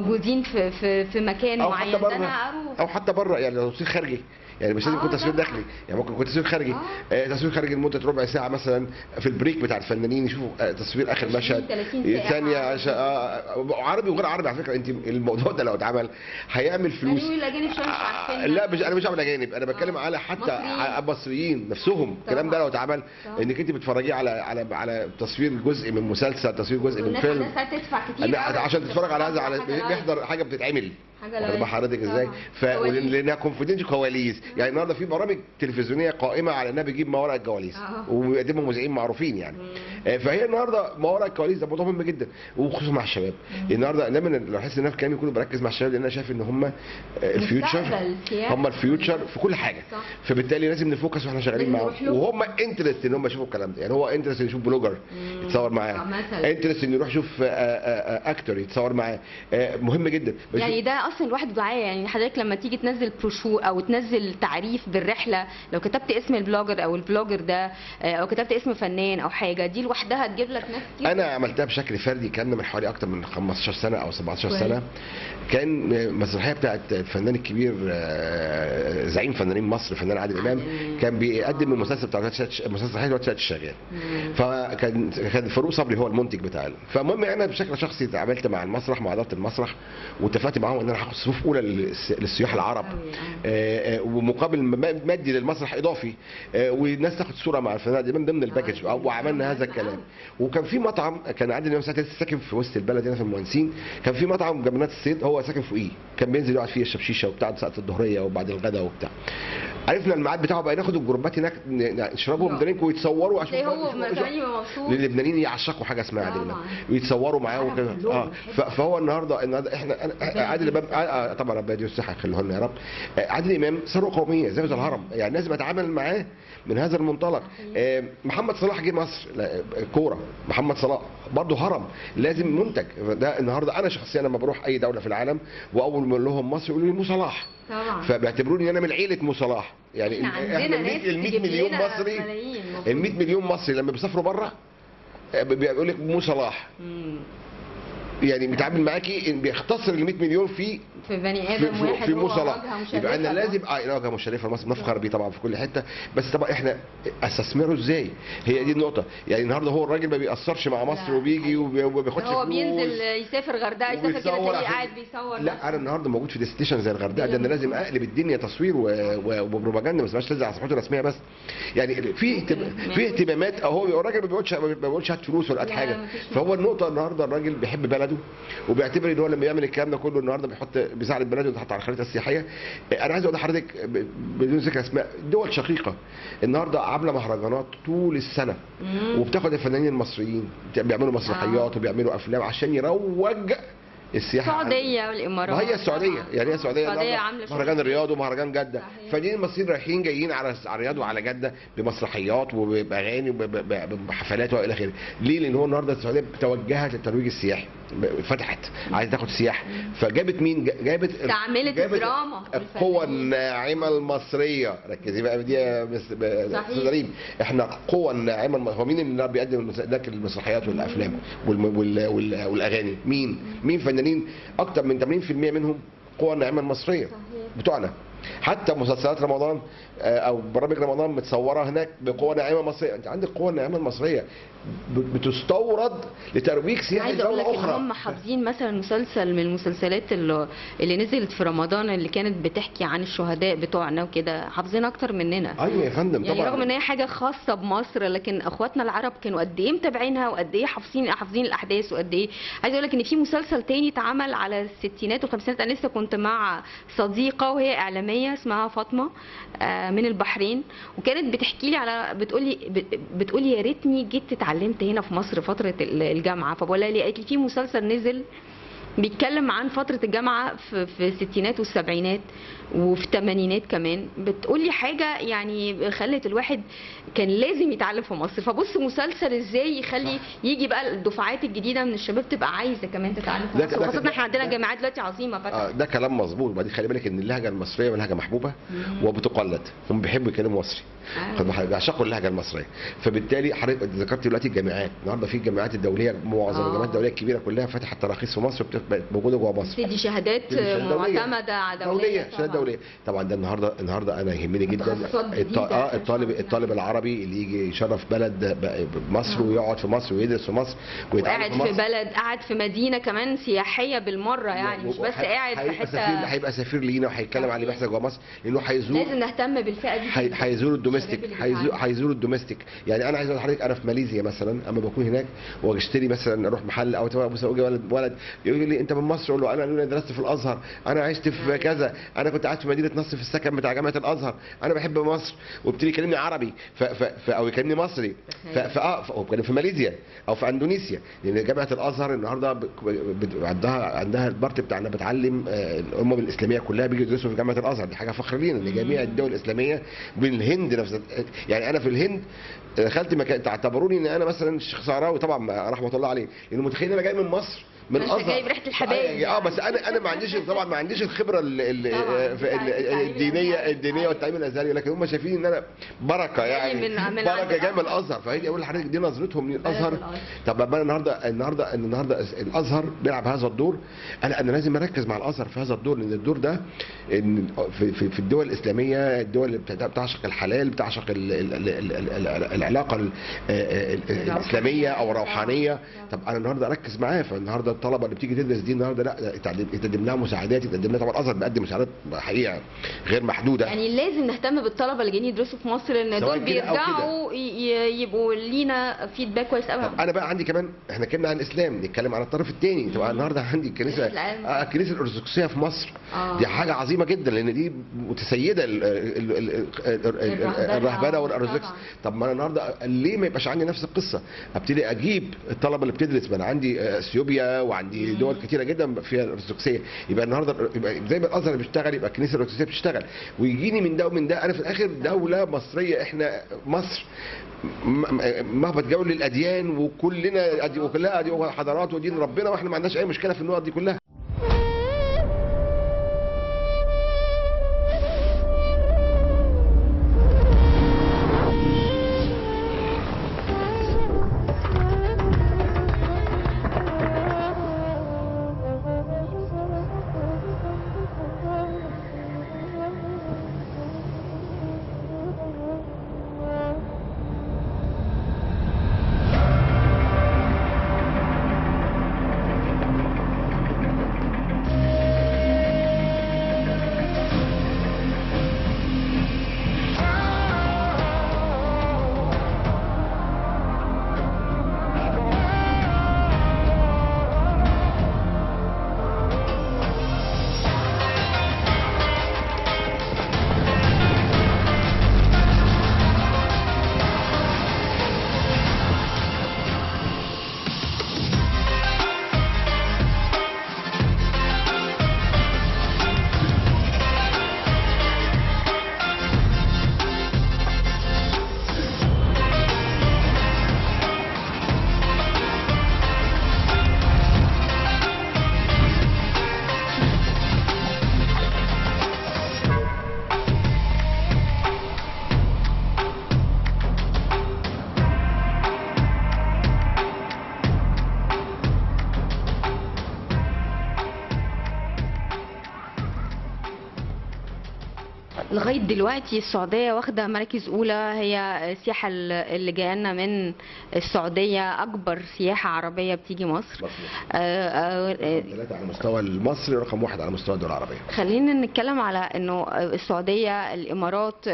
موجودين في في في مكان أو معين. حتى ده أنا أروح. أو حتى بره يعني لو تصوير خارجي. يعني مش لازم آه يكون تصوير طبعاً. داخلي يعني ممكن يكون تصوير خارجي آه. آه تصوير خارجي لمدة ربع ساعة مثلا في البريك بتاع الفنانين يشوفوا آه تصوير آخر 20 مشهد 30 ساعة ثانية عربي. عشان آه عربي وغير عربي على فكرة انت الموضوع ده لو اتعمل هيعمل فلوس آه، لا مش أنا مش عامل أجانب أنا بتكلم آه. على حتى مصريين. ع- مصريين نفسهم الكلام ده لو اتعمل. إنك أنت بتتفرجي على على على تصوير جزء من مسلسل تصوير جزء من فيلم عشان تتفرج على هذا على. بيحضر حاجة بتتعمل حاجة واخد حضرتك إزاي؟ طبعاً. ف كواليس. لأنها confident كواليس يعني النهارده في برامج تلفزيونية قائمة على إنها بتجيب ما وراء الكواليس آه. وبيقدموا مذيعين معروفين يعني آه، فهي النهارده ما وراء الكواليس ده موضوع مهم جدا وخصوصا مع الشباب النهارده دايما لو احس إن أنا في كلامي كله بركز مع الشباب لأن أنا شايف إن هم ال future. هم ال future في كل حاجة صح. فبالتالي لازم ن focus وإحنا شغالين معاهم. وهم interest إن هم يشوفوا الكلام ده يعني هو interest يشوف blogger يتصور معاه. interest انه يروح يشوف actor يتصور معاه آه، مهم جدا يعني ده أصلا لوحده دعايه يعني حضرتك لما تيجي تنزل بروشور أو تنزل تعريف بالرحلة لو كتبت اسم ال blogger أو ال blogger ده آه، أو كتبت اسم فنان أو حاجة دي لوحدها تجيب لك ناس كتير؟ أنا عملتها بشكل فردي كان من حوالي أكتر من 15 سنة أو 17 كويس. سنة. كان مسرحية بتاعت الفنان الكبير آه، زعيم فنانين مصر فنان عادل إمام كان بيقدم المسلسل بتاع مسلسل حلو وقت الشغال. فكان كان فاروق صبري هو المنتج بتاع ال- فالمهم أنا بشكل شخصي اتعاملت مع المسرح مع إدارة المسرح واتفقت معاهم إن أنا صفوف اولى للس- للسياح العرب. آه، آه، ومقابل مادي للمسرح إضافي. آه، والناس تاخد صورة مع الفنان دي من ضمن الباكج. وعملنا هذا الكلام. وكان في مطعم كان عادل امام ساعتها ساكن في وسط البلد هنا في المهندسين. كان في مطعم جبنات الصيد هو ساكن فوقيه. كان بينزل يقعد فيه يشرب شيشه وبتاع ساعة الظهرية وبعد الغداء وبتاع. عرفنا الميعاد بتاعه بقى ناخد الجروبات هناك نشربهم درينك ويتصوروا عشان هو اللبنانيين يعشقوا حاجة اسمها عادل إمام. ويتصوروا معاه وكده. آه. فهو النهارده النهارده إحنا عادل إمام طبعا ربنا يديله الصحة يخليه لنا يا رب. آه، عادل امام ثروه قومية زي الهرم. يعني لازم اتعامل معاه من هذا المنطلق. آه، محمد صلاح جه مصر آه، كورة. محمد صلاح برضه هرم. لازم منتج. ده النهارده أنا شخصيا لما بروح أي دولة في العالم وأول ما أقول لهم مصر يقولوا لي مو صلاح. طبعا. فبيعتبروني أنا من عيلة مو صلاح. يعني إحنا ال 100 تجيب مليون مصري. ال 100 مليون مصري لما بيسافروا بره بيقول لك مو صلاح. يعني بيتعامل معاكي إن بيختصر ال 100 مليون في في بني آدم في, واحد في مشرفة يبقى أنا. لازم آه واجهه مشرفه مصر نفخر بيه طبعا في كل حتة. بس طبعا إحنا أستثمره إزاي؟ هي دي النقطة. يعني النهارده هو الراجل ما بيأثرش مع مصر لا، وبيجي وبي- وما بياخدش هو بينزل يسافر غردقة يسافر كده تلاقيه قاعد بيصور. لا أنا النهارده موجود في destination زي الغردقة ده أنا لازم أقلب الدنيا تصوير وبروباجندا ما اسمهاش تنزل على صفحته الرسميه بس. يعني في في اهتمامات أهو الراجل ما بيقولش ما بيقولش هات فلوس ولا هات حاجة. فهو النقطة النهارده الراجل بيحب بلده وبيعتبر إن هو لما يعمل الكلام ده كله النهارده بيحط بيساعد بلده ويتحط على الخريطة السياحية. أنا عايز أقول لحضرتك بدون ذكر أسماء دول شقيقة. النهارده عاملة مهرجانات طول السنة. وبتاخد الفنانين المصريين بيعملوا مسرحيات وبيعملوا أفلام عشان يروج السياحة. السعودية والإمارات. ما هي السعودية. يعني هي السعودية عاملة مهرجان. الرياض ومهرجان جدة. فدي المصريين رايحين جايين على على الرياض وعلى جدة بمسرحيات وبأغاني وبحفلات وإلى آخره. ليه؟ لأن هو النهارده السعودية توجهت للترويج السياحي. فتحت. عايزه تاخد سياح فجابت مين؟ جابت استعملت الدراما القوة والفنانين. الناعمة المصرية. ركزي بقى دي يا مس- ب- صحيح. أستاذ ريم. إحنا القوة الناعمة الم- هو مين اللي بيقدم المسرحيات والأفلام والأغاني؟ مين؟ مين فنانين أكتر من 80% منهم قوة الناعمة المصرية صحيح. بتوعنا حتى مسلسلات رمضان آه، أو برامج رمضان متصورة هناك بقوة ناعمة مصرية. أنت عندك قوة ناعمة المصريه بتستورد لترويج لك دوله أخرى. هم حافظين مثلا مسلسل من المسلسلات اللي, اللي نزلت في رمضان اللي كانت بتحكي عن الشهداء بتوعنا وكده. حافظين أكتر مننا. أيوه يا فندم يعني طبعا. رغم إن هي حاجة خاصة بمصر لكن أخواتنا العرب كانوا قد إيه متابعينها وقد إيه حافظين حافظين الأحداث وقد إيه. عايزة أقول لك إن في مسلسل تاني اتعمل على الستينات والخمسينات. أنا لسه كنت مع صديقة وهي إعلامية. اسمها فاطمة آه، من البحرين. وكانت بتحكي لي على بتقولي بتقولي يا ريتني جيت اتعلمت هنا في مصر فترة الجامعة. فبقول لها ليه؟ قالت لي في مسلسل نزل بيتكلم عن فترة الجامعة في, في الستينات والسبعينات. وفي الثمانينات كمان. بتقولي حاجة يعني خلت الواحد كان لازم يتعلم في مصر. فبص مسلسل إزاي يخلي يجي بقى الدفعات الجديدة من الشباب تبقى عايزة كمان تتعلم في مصر. ده- إحنا عندنا جامعات دلوقتي عظيمة آه فتحت ده كلام مظبوط. وبعدين خلي بالك إن اللهجة المصرية لهجه محبوبة وبتقلد هم بيحبوا يتكلموا مصري. آه. بيعشقوا اللهجة المصرية. فبالتالي حضرتك ذكرت دلوقتي الجامعات. النهارده في الجامعات الدولية معظم آه. الجامعات الدولية الكبيرة كلها فتحت تراخيص في مصر وبقت موجودة جوه مصر. دي شهادات دي شهادات دولية. معتمدة دولية, دوليه طبعاً. ده النهارده النهارده أنا يهمني جدا آه الطالب الطالب. العربي اللي يجي يشرف بلد مصر آه. ويقعد في مصر ويدرس في مصر ويتعلم في في مصر بلد قاعد في مدينة كمان سياحية بالمرة يعني مش بس قاعد في حتة هيبقى سفير لينا وهيتكلم عن اللي بيحصل جوه مصر لأنه هيزور لازم نهتم بالفئة دي هي- جداً. هيزوروا ال domestic هيزور- ال domestic يعني أنا عايز أقول لحضرتك أنا في ماليزيا مثلا أما بكون هناك وأشتري مثلا أروح محل أو ولد ولد يقول لي أنت من مصر أقول له أنا أنا درست في الأزهر أنا عشت في كذا أنا كنت قاعد في مدينة نصر في السكن بتاع جامعة الأزهر. أنا بحب مصر وابتدي يكلمني عربي ف ف ف أو يكلمني مصري. ف ف آه في ماليزيا أو في إندونيسيا. لأن جامعة الأزهر النهارده ب- ب- عندها عندها ال part بتاعنا بتعلم آه، الأمم الإسلامية كلها بيجوا يدرسوا في جامعة الأزهر. دي حاجة فخر لينا. ان جميع الدول الإسلامية بالهند نفسها. يعني أنا في الهند دخلت مكان تعتبروني إن أنا مثلا الشيخ سعراوي طبعا رحمة الله عليه. لأنه متخيل إن أنا جاي من مصر. من الازهر جايب ريحة الحبايب آه بس أنا أنا ما عنديش طبعا ما عنديش الخبرة ال- ال- طبعاً. في ال- التعليم الدينية. الدينية والتعليم الأزهري لكن هم شايفين إن أنا بركة يعني من- بركة عند جاي من. الأزهر فهي أقول لحضرتك دي نظرتهم للازهر. طب أنا النهارده النهارده النهارده الأزهر بيلعب هذا الدور أنا أنا لازم أركز مع الأزهر في هذا الدور لأن الدور ده إن في في, في الدول الإسلامية الدول اللي بتعشق الحلال بتعشق ال ال ال ال ال ال العلاقة ال- ال- ال- الإسلامية أو الروحانية طب أنا النهارده أركز معاه فالنهاردة الطلبة اللي بتيجي تدرس دي النهارده لا يتقدم لها مساعدات يتقدم لها طبعا الازهر بيقدم مساعدات حقيقه غير محدودة يعني لازم نهتم بالطلبة اللي جايين يدرسوا في مصر إن دول. بيرجعوا يبقوا لينا فيدباك كويس قوي أنا بقى عندي كمان إحنا اتكلمنا عن الإسلام نتكلم عن الطرف الثاني طبعا النهارده عندي الكنيسة. آه، الكنيسة الأرثوذكسية في مصر آه. دي حاجة عظيمة جدا لأن دي متسيدة. الرهبنة والأرثوذكس. طب ما أنا النهارده ليه ما يبقاش عندي نفس القصة أبتدي أجيب الطلبة اللي بتدرس ما أنا عندي آه، إثيوبيا وعندي دول كتيرة جدا فيها الأرثوذكسية. يبقى النهارده يبقى زي ما الازهر بيشتغل يبقى الكنيسة الأرثوذكسية بتشتغل. ويجيني من ده ومن ده. أنا في الآخر دولة مصرية إحنا مصر مهبط جو للاديان وكلنا وكلها حضارات ودين ربنا وإحنا ما عندناش أي مشكلة في النقط دي كلها. لغايه دلوقتي السعودية واخدة مراكز أولى هي السياحه اللي جاية لنا من السعودية أكبر سياحة عربية بتيجي مصر. آه، آه، آه، ثلاثة على المستوى المصري رقم واحد على مستوى الدول العربية. خلينا نتكلم على إنه السعودية الإمارات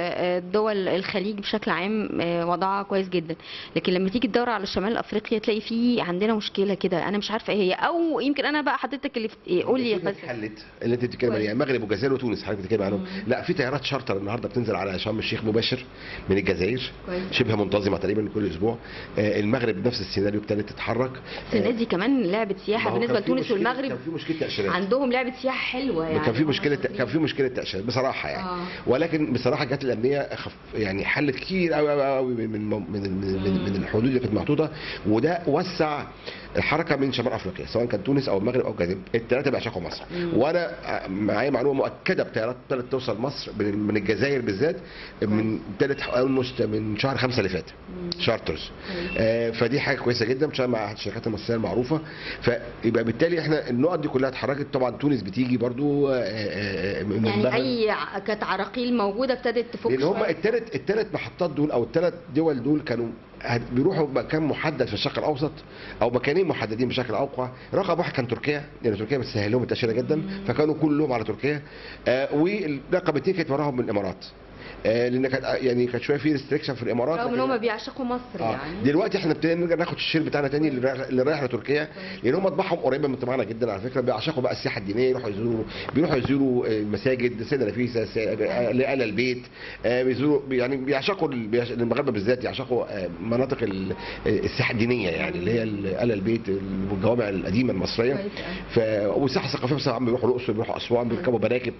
دول الخليج بشكل عام وضعها كويس جدا. لكن لما تيجي تدور على شمال أفريقيا تلاقي في عندنا مشكلة كده. أنا مش عارفة إيه هي أو يمكن أنا بقى حضرتك اللي في- قول لي اتحلت اللي أنت بتتكلم عليها. المغرب والجزائر وتونس حضرتك بتتكلم عنهم. لا في طيارات شارتر النهارده بتنزل على شرم الشيخ مباشر من الجزائر. شبه منتظمة تقريبا كل أسبوع آه، المغرب نفس السيناريو ابتدت تتحرك السنة دي كمان لعبة سياحة بالنسبة لتونس والمغرب كان في مشكلة تأشيرات عندهم لعبة سياحة حلوة يعني كان في هم مشكلة. كان في مشكلة تأشيرات بصراحة يعني آه. ولكن بصراحة الجهات الأمنية خف يعني حلت كتير قوي قوي قوي من من من, من, من, من الحدود اللي كانت محطوطة وده وسع الحركة من شمال أفريقيا سواء كان تونس أو المغرب أو الجزائر الثلاثه بيعشقوا مصر. وأنا معايا معلومة مؤكدة بطيارات ابتدت توصل مصر من الجزائر بالذات من ابتدت almost من شهر خمسة اللي فات. charters آه فدي حاجة كويسة جدا مع الشركات المصرية المعروفة. فيبقى بالتالي إحنا النقط دي كلها اتحركت. طبعا تونس بتيجي برضو آه، آه، آه، من يعني. أي كانت عراقيل موجودة ابتدت تفك لأن هم. الثلاث الثلاث محطات دول أو الثلاث دول دول كانوا بيروحوا مكان محدد في الشرق الأوسط أو مكانين محددين بشكل اوقع رقم واحد كان تركيا لأن تركيا بتسهل لهم التأشيرة جدا فكانوا كلهم على تركيا. آه والرقم اثنين كانت وراهم من الإمارات. لأن كانت يعني كانت شوية في restriction في الإمارات رغم إن هم بيعشقوا مصر آه. يعني. دلوقتي إحنا ابتدينا نرجع ناخد ال share بتاعنا تاني اللي رايح اللي رايح لتركيا لأن هم طبعهم قريبة من طبعنا جدا على فكرة بيعشقوا بقى السياحة الدينية يروحوا يزوروا بيروحوا يزوروا آه، المساجد سيدة نفيسه ال البيت آه، بيزوروا يعني بيعشقوا ال- بيعش- المغاربه بالذات يعشقوا آه، مناطق ال- آه، السياحة الدينية يعني اللي هي ال- آل البيت والجوامع القديمة المصرية. كويس ف والسياحة الثقافية بصراحة بيروحوا الأقصر بيروحوا أسوان بيركبوا مراكب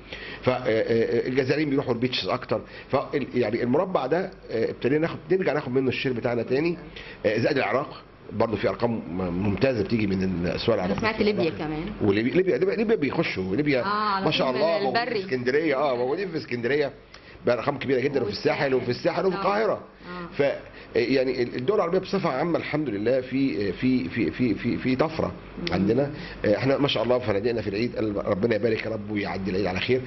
فالجزائريين بيروحوا ال beaches أكتر. ف يعني المربع ده آه، ابتدينا ناخد نرجع ناخد منه ال share بتاعنا تاني. آه، زائد العراق برضه في أرقام ممتازة بتيجي من الاسواق العربيه سمعت ليبيا كمان. وليبيا ليبيا ليبيا, بيخشوا. ليبيا آه، ما شاء الله موجودين. في اسكندرية. آه موجودين في اسكندرية. بارقام كبيرة جدا. وفي الساحل وفي الساحل وفي آه. القاهرة. آه. يعني الدول العربية بصفة عامة الحمد لله في في في في في, في طفرة عندنا. إحنا ما شاء الله فنادقنا في العيد ربنا يبارك يا رب ويعدي العيد على خير.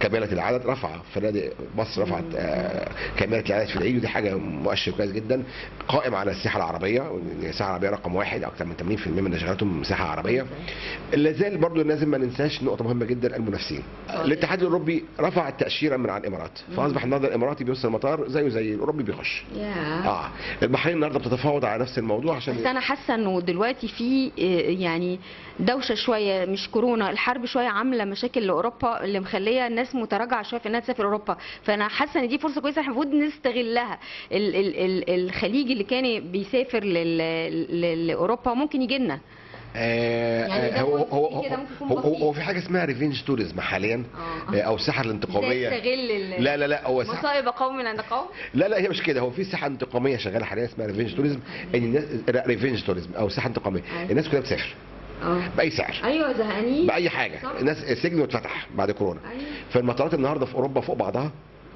كامله العدد رفع فنادق مصر رفعت آه، كامله العدد في العيد ودي حاجة مؤشر كويس جدا. قائم على السياحه العربية السياحه العربية رقم واحد أكثر من 80% من نشاطاتهم سياحه عربية. لا زال برضو لازم ما ننساش نقطة مهمة جدا المنافسين. الاتحاد الأوروبي رفع التاشيره من على الإمارات فأصبح النهارده الإماراتي بيوصل المطار زيه زي الاوروبي بيخش. آه. البحرين النهارده بتتفاوض على نفس الموضوع عشان بس أنا حاسة إنه دلوقتي في آه، يعني دوشة شوية مش كورونا الحرب شوية عاملة مشاكل لأوروبا اللي مخلية الناس متراجعة شوية في إنها تسافر أوروبا. فأنا حاسة إن دي فرصة كويسة إحنا المفروض نستغلها. ال ال ال الخليج اللي كان بيسافر لأوروبا ممكن يجي لنا. يعني ده آه، هو هو هو, هو, في حاجة اسمها revenge tourism حاليا آه. آه، أو السياحة الانتقاميه لا لا لا هو مصائب قوم عند قوم؟ لا لا هي مش كده. هو في سياحة انتقامية شغالة حاليا اسمها revenge tourism إن الناس revenge tourism أو سياحة انتقامية. الناس كلها بتسافر. آه. بأي سعر. أيوه زهقانين. بأي حاجة. صح. الناس السجن اتفتح بعد كورونا. أيوة. فالمطارات النهارده في أوروبا فوق بعضها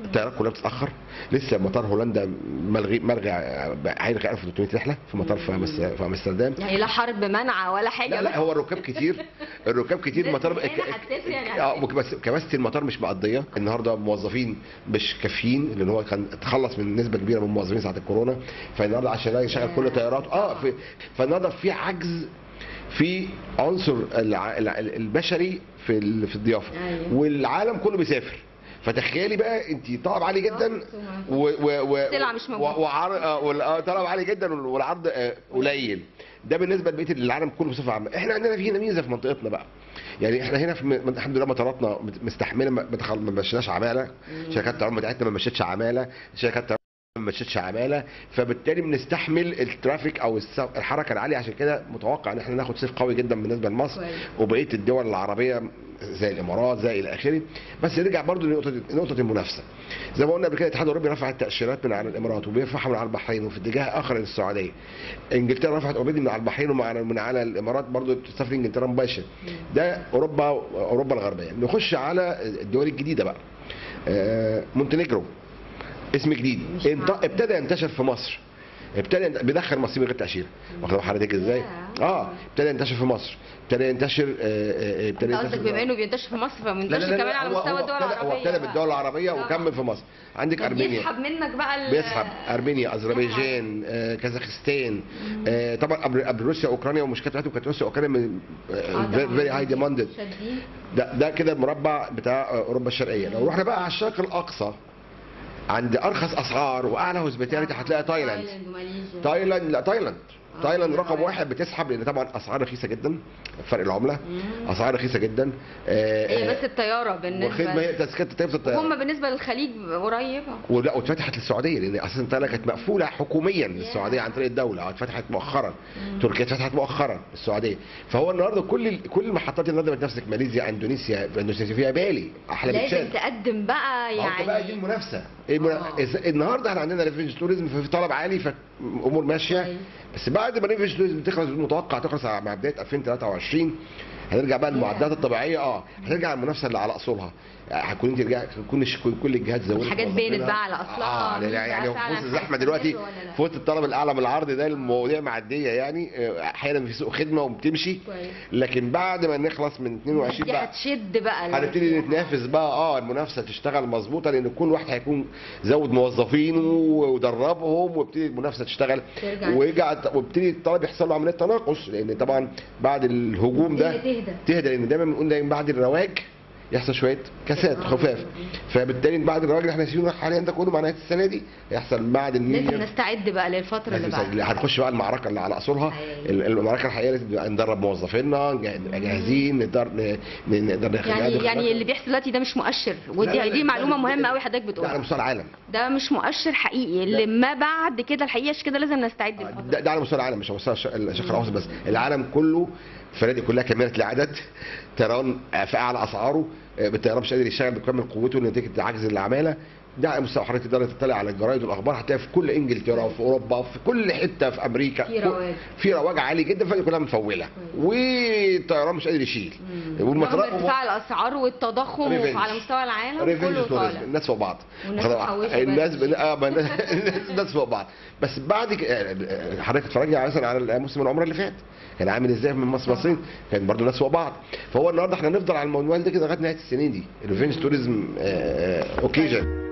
الطيارات كلها بتتاخر لسه مطار هولندا ملغي ملغي هيلغي 1300 رحلة في مطار في أمستردام. يعني لا حرب منع ولا حاجة. لا لا هو الركاب كتير. الركاب كتير هتسافر يعني. آه. بس كباستي المطار مش مقضية. النهارده موظفين مش كافيين لأن هو كان تخلص من نسبة كبيرة من الموظفين ساعة الكورونا. فالنهاردة عشان يشغل كل الطيارات آه في فالنهاردة في عجز في عنصر البشري في ال- في الضيافة. أيوة. والعالم كله بيسافر. فتخيلي بقى انت طلب عالي جدا و و و مش. و- وعر... آه، آه، طلب عالي جدا والعرض قليل. ده بالنسبة لبقية العالم كله بصفة عامة. إحنا عندنا في ميزة في منطقتنا بقى. يعني إحنا هنا في م... الحمد لله مطاراتنا مستحملة ما مشيناش عمالة. شركات الطيران بتاعتنا ما مشيتش عمالة. شركات ما مشتش عمالة. فبالتالي بنستحمل ال traffic أو الحركة العالية. عشان كده متوقع إن إحنا ناخد صيف قوي جدا بالنسبة لمصر. وبقية الدول العربية زي الامارات زي إلى اخره. بس نرجع برضو لنقطه نقطة المنافسة. زي ما قلنا قبل كده الاتحاد الأوروبي رفع التأشيرات من على الإمارات وبيرفعها من على البحرين وفي اتجاه آخر للسعوديه إنجلترا رفعت already من على البحرين ومن على من على الإمارات برضو بتسافر إنجلترا مباشر. ده اوروبا أوروبا الغربية. نخش على الدول الجديدة بقى. آه، مونتينيجرو اسم جديد. ابتدى ينتشر في مصر. ابتدى بيدخل مصريين من غير تأشيرة واخد بال حضرتك إزاي؟ آه ابتدى ينتشر في مصر ابتدى ينتشر آه، آه، ابتدى قصدك ينتشر بما إنه بينتشر في مصر فمنتشر كمان على مستوى الدول العربيه هو ابتدى. بالدول العربية آه. وكمل في مصر عندك أرمينيا بيسحب منك بقى بيسحب أرمينيا أذربيجان كازاخستان طبعا قبل قبل روسيا وأوكرانيا والمشكلة بتاعتهم كانت روسيا وأوكرانيا. very high demanded. ده ده كده المربع بتاع أوروبا الشرقية لو رحنا بقى على الشرق الأقصى عند أرخص أسعار وأعلى hospitality هتلاقي تايلاند. تايلاند لا تايلاند تايلاند رقم. واحد بتسحب لأن طبعا أسعار رخيصة جدا فرق العملة. أسعار رخيصة جدا. آه، هي آه، بس الطيارة بالنسبة وخدمه هي تذكرة تذكرة الطيران هم بالنسبة للخليج قريبة. ولا واتفتحت للسعودية لأن أساسا تايلاند كانت مقفولة حكوميا للسعودية عن طريق الدولة. اتفتحت مؤخرا. تركيا اتفتحت مؤخرا للسعودية. فهو النهارده كل كل المحطات اللي النهارده بتنافسك ماليزيا إندونيسيا إندونيسيا فيها بالي. أحلى لازم بتشاد تقدم بقى أنت بقى دي يعني المنافسه آه. النهارده إحنا عندنا ريفينج توريزم ففي طلب عالي فامور ماشية. بس بعد ما توريزم تخلص متوقع تخلص مع بداية 2023 هنرجع بقى للمعدات الطبيعية آه هنرجع المنافسة اللي على أصولها هتكون انت رجع تكون الش- كل الجهات زودت الحاجات. بانت بقى على أصلها، آه مين يعني يعني في وسط الزحمه دلوقتي؟ في وسط الطلب الأعلى من العرض ده المواضيع معدية يعني آه، أحيانا في سوق خدمة وبتمشي. لكن بعد ما نخلص من 22 دي بقى هتشد بقى هنبتدي. نتنافس بقى آه المنافسة تشتغل مظبوطة لأن كل واحد هيكون زود موظفينه ودربهم وابتدي المنافسة تشتغل. ويرجع وابتدي الطلب يحصل له عملية تناقص لأن طبعا بعد الهجوم ده تهدى. تهدى لأن دايما بنقول دايما بعد الرواج يحصل شوية كساد خفاف. فبالتالي بعد الرواج اللي إحنا شايفينه حاليا ده كله مع نهايه السنة دي هيحصل بعد النيو لازم نستعد بقى للفترة اللي بعدها. هنخش بقى المعركة اللي على أصولها. أيوة. ال- المعركة الحقيقية لازم نبقى ندرب موظفينا نبقى جاهزين نقدر نقدر يعني يعني اللي بيحصل دلوقتي ده مش مؤشر لا، لا، ودي لا، دي معلومة لا، مهمة قوي حضرتك لا على بتقولها مستوى العالم. ده مش مؤشر حقيقي. اللي ما بعد كده الحقيقة عشان كده لازم نستعد ده, للفترة. ده على مستوى العالم مش على مستوى الش- الشرق الاوسط بس. العالم كله الفنادق كلها كاملة العدد طيران في اعلى أسعاره آه، بالطيران مش قادر يشتغل بكامل قوته نتيجه عجز العمالة. ده مستوى حضرتك تقدر تطلع على الجرايد والاخبار هتلاقي في كل إنجلترا وفي أوروبا وفي كل حتة في أمريكا. في رواج. في رواج عالي جدا فدي كلها مفولة. والطيران مش قادر يشيل. والمطارات ارتفاع الأسعار والتضخم. على مستوى العالم كله طالع. الناس فوق بعض. الناس ما الناس فوق بعض. بس بعد. آه، حضرتك اتفرجي مثلا على موسم العمره اللي فات. كان عامل إزاي من مصر مصرين كان برضه الناس فوق بعض. فهو النهارده إحنا نفضل على الموال ده كده لغاية نهاية السنين دي. ال revenge tourism occasion